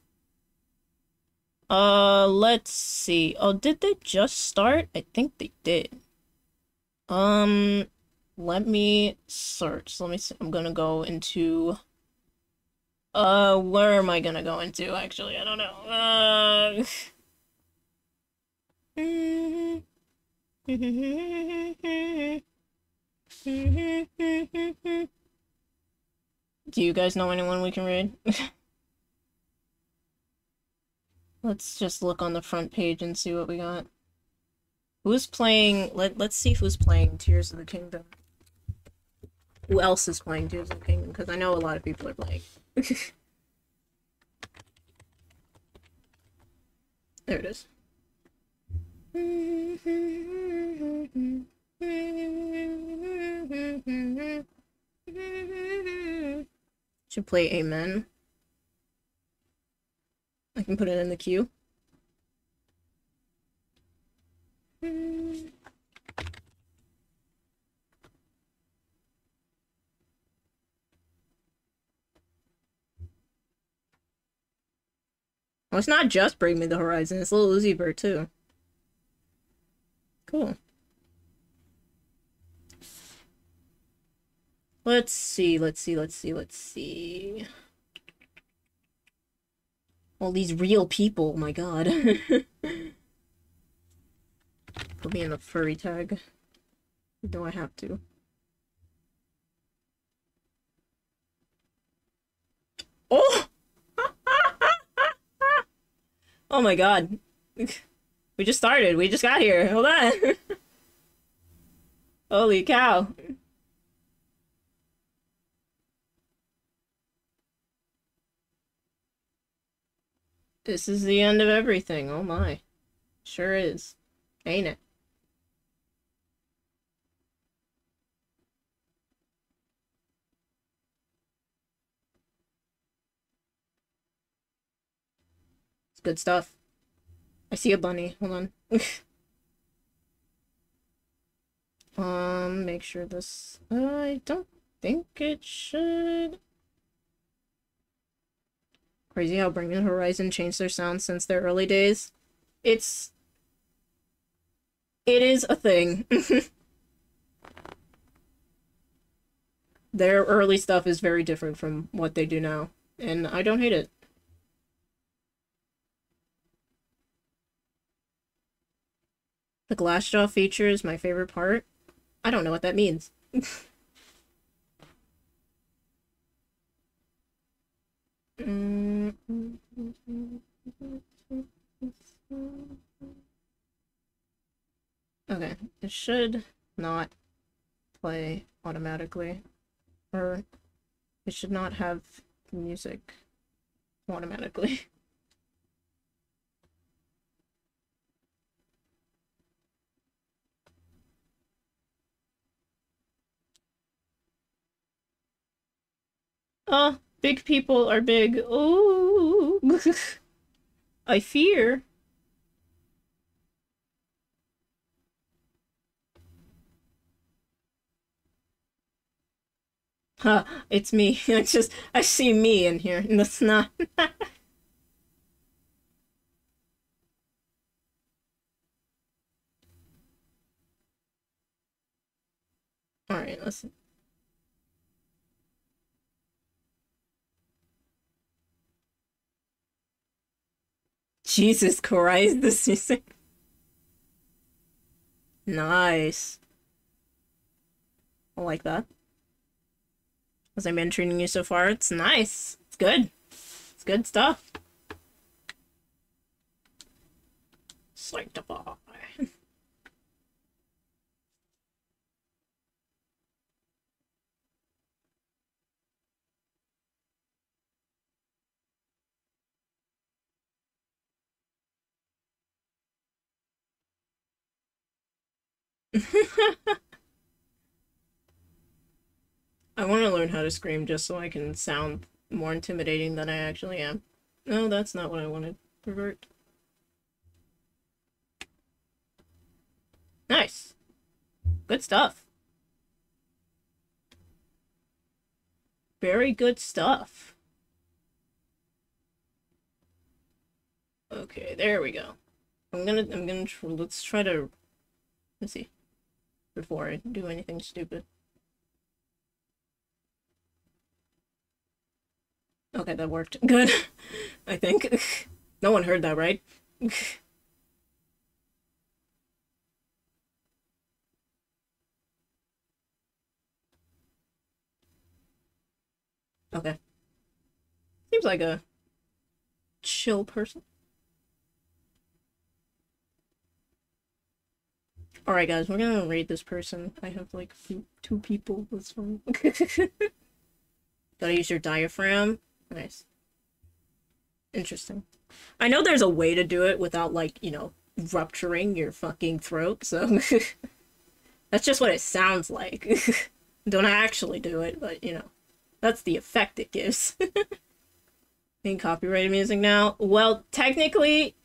Uh, let's see. Oh, did they just start? I think they did. Um, let me search. Let me see. I'm gonna go into... Uh, where am I gonna go into, actually? I don't know. Uh... Do you guys know anyone we can read? Let's just look on the front page and see what we got. Who's playing? Let Let's see who's playing Tears of the Kingdom. Who else is playing Tears of the Kingdom? Because I know a lot of people are playing. there it is. Should play Amen. I can put it in the queue. Well, it's not just Bring Me the Horizon, it's Little Uzi Vert too. Cool. Let's see, let's see, let's see, let's see. All these real people, oh my god. Put me in the furry tag. Do I have to? Oh! oh my god. We just started. We just got here. Hold on. Holy cow. This is the end of everything. Oh my. Sure is. Ain't it? It's good stuff. I see a bunny. Hold on. um, make sure this... I don't think it should... Crazy how Bring Me the Horizon changed their sound since their early days. It's... It is a thing. their early stuff is very different from what they do now. And I don't hate it. The Glassjaw feature is my favorite part. I don't know what that means. okay, it should not play automatically. Or it should not have music automatically. Oh, big people are big. Oh, I fear. Huh, it's me. I just, I see me in here, and that's not. Alright, listen. Jesus Christ, this music. Nice. I like that. As I've been treating you so far, it's nice. It's good. It's good stuff. Sanctify. I want to learn how to scream just so I can sound more intimidating than I actually am. No, that's not what I wanted. Pervert. Nice. Good stuff. Very good stuff. Okay, there we go. I'm gonna, I'm gonna, tr let's try to, let's see before I do anything stupid. Okay, that worked. Good. I think. no one heard that, right? Okay. Seems like a chill person. Alright, guys, we're gonna rate this person. I have like two, people. That's fine. Gotta use your diaphragm. Nice. Interesting. I know there's a way to do it without, like, you know, rupturing your fucking throat, so. That's just what it sounds like. Don't actually do it, but, you know. That's the effect it gives. Being copyrighted music now? Well, technically,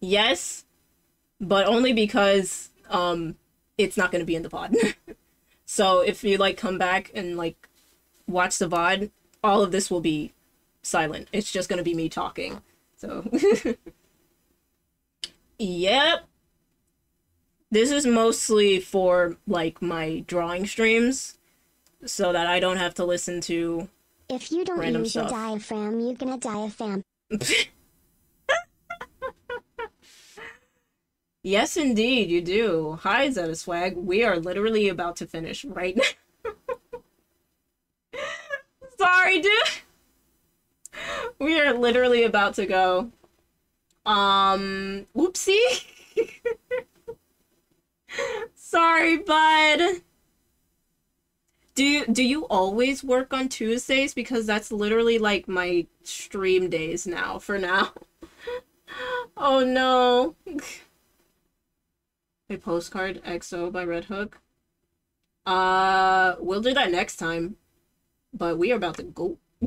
yes, but only because um it's not gonna be in the pod. so if you like come back and like watch the VOD, all of this will be silent. It's just gonna be me talking. So Yep. This is mostly for like my drawing streams so that I don't have to listen to If you don't use your diaphragm, you're gonna diaphragm. Yes, indeed, you do. Hi, Zeta Swag. We are literally about to finish right now. Sorry, dude. We are literally about to go. Um, whoopsie. Sorry, bud. Do you, do you always work on Tuesdays? Because that's literally like my stream days now, for now. oh no. A postcard XO by Red Hook. Uh, we'll do that next time. But we are about to go.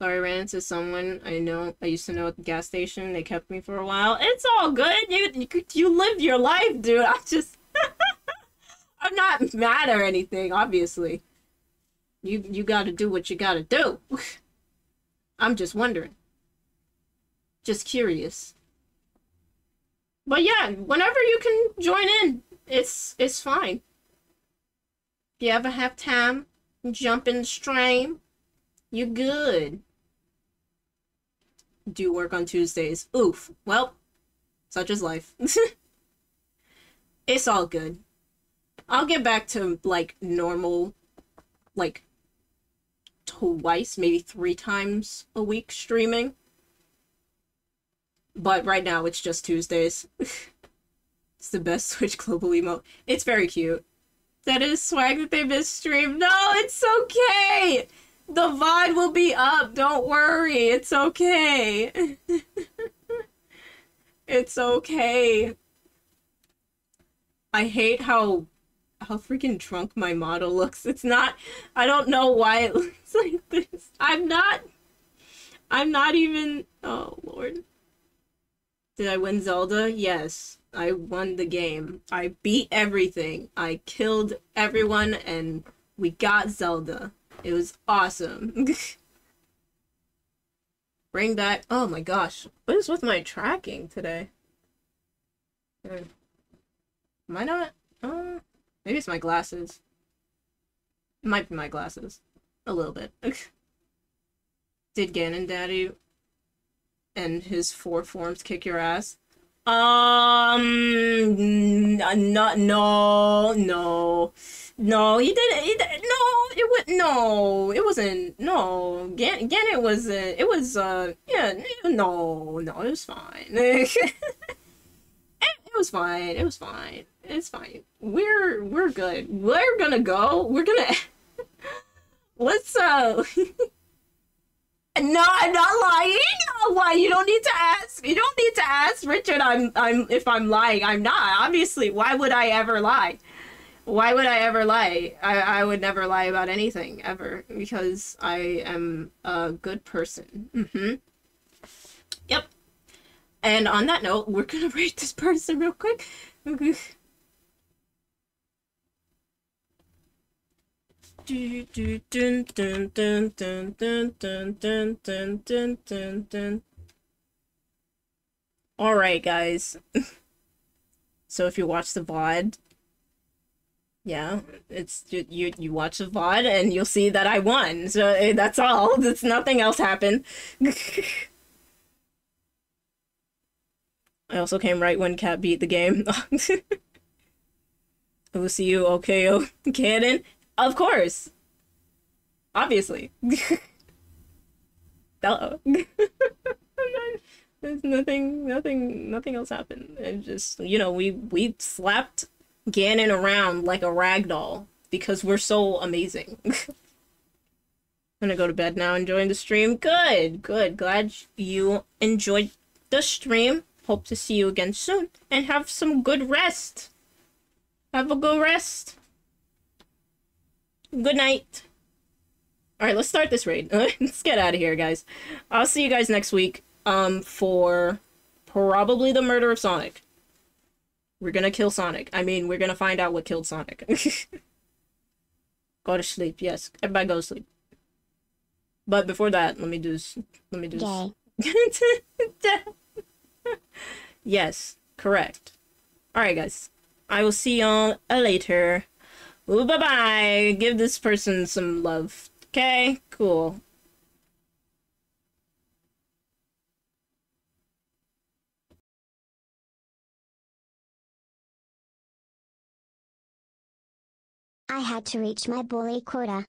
Sorry, I ran into someone I know. I used to know at the gas station. They kept me for a while. It's all good. You you, you lived your life, dude. I just I'm not mad or anything. Obviously, you you got to do what you got to do. I'm just wondering. Just curious. But yeah, whenever you can join in, it's it's fine. If you ever have time, jump in the stream. you're good. Do work on Tuesdays. Oof. Well, such is life. it's all good. I'll get back to like normal, like twice, maybe three times a week streaming. But right now it's just Tuesdays. it's the best Twitch global emote. It's very cute. That is swag that they missed stream. No, it's okay. The VOD will be up. Don't worry. It's okay. it's okay. I hate how how freaking drunk my model looks. It's not I don't know why it looks like this. I'm not I'm not even oh lord. Did I win Zelda? Yes. I won the game. I beat everything. I killed everyone and we got Zelda. It was awesome. Bring back. Oh my gosh. What is with my tracking today? Am I not? Uh, maybe it's my glasses. It might be my glasses. A little bit. Did Ganon Daddy and his four forms kick your ass? Um, not no, no, no. He didn't. He did, no, it was no. It wasn't. No, Gan Ganon was. Uh, it was. Uh, yeah. No, no. It was fine. it, it was fine. It was fine. It's fine. We're we're good. We're gonna go. We're gonna. Let's uh. No, I'm not lying. Why? You don't need to ask. You don't need to ask Richard. I'm I'm if I'm lying. I'm not. Obviously, why would I ever lie? Why would I ever lie? I I would never lie about anything ever because I am a good person. Mhm. Yep. And on that note, we're gonna rate this person real quick. Do, do, dun, dun, dun, dun, dun, dun, dun, dun, dun, dun, dun. All right, guys. so if you watch the VOD, yeah, it's you, you you watch the VOD and you'll see that I won. So eh, that's all. That's nothing else happened. I also came right when Cat beat the game. OCU, okay, oh, canon. Of course. Obviously. Hello. There's nothing, nothing, nothing else happened. It just, you know, we we slapped Ganon around like a rag doll because we're so amazing. I'm gonna go to bed now, enjoying the stream. Good, good. Glad you enjoyed the stream. Hope to see you again soon and have some good rest. Have a good rest. Good night. Alright, let's start this raid. let's get out of here, guys. I'll see you guys next week um, for probably the murder of Sonic. We're gonna kill Sonic. I mean, we're gonna find out what killed Sonic. go to sleep, yes. Everybody go to sleep. But before that, let me do this. Let me do this. yes, correct. Alright, guys. I will see y'all later. Ooh, bye bye. Give this person some love. Okay, cool. I had to reach my bully quota.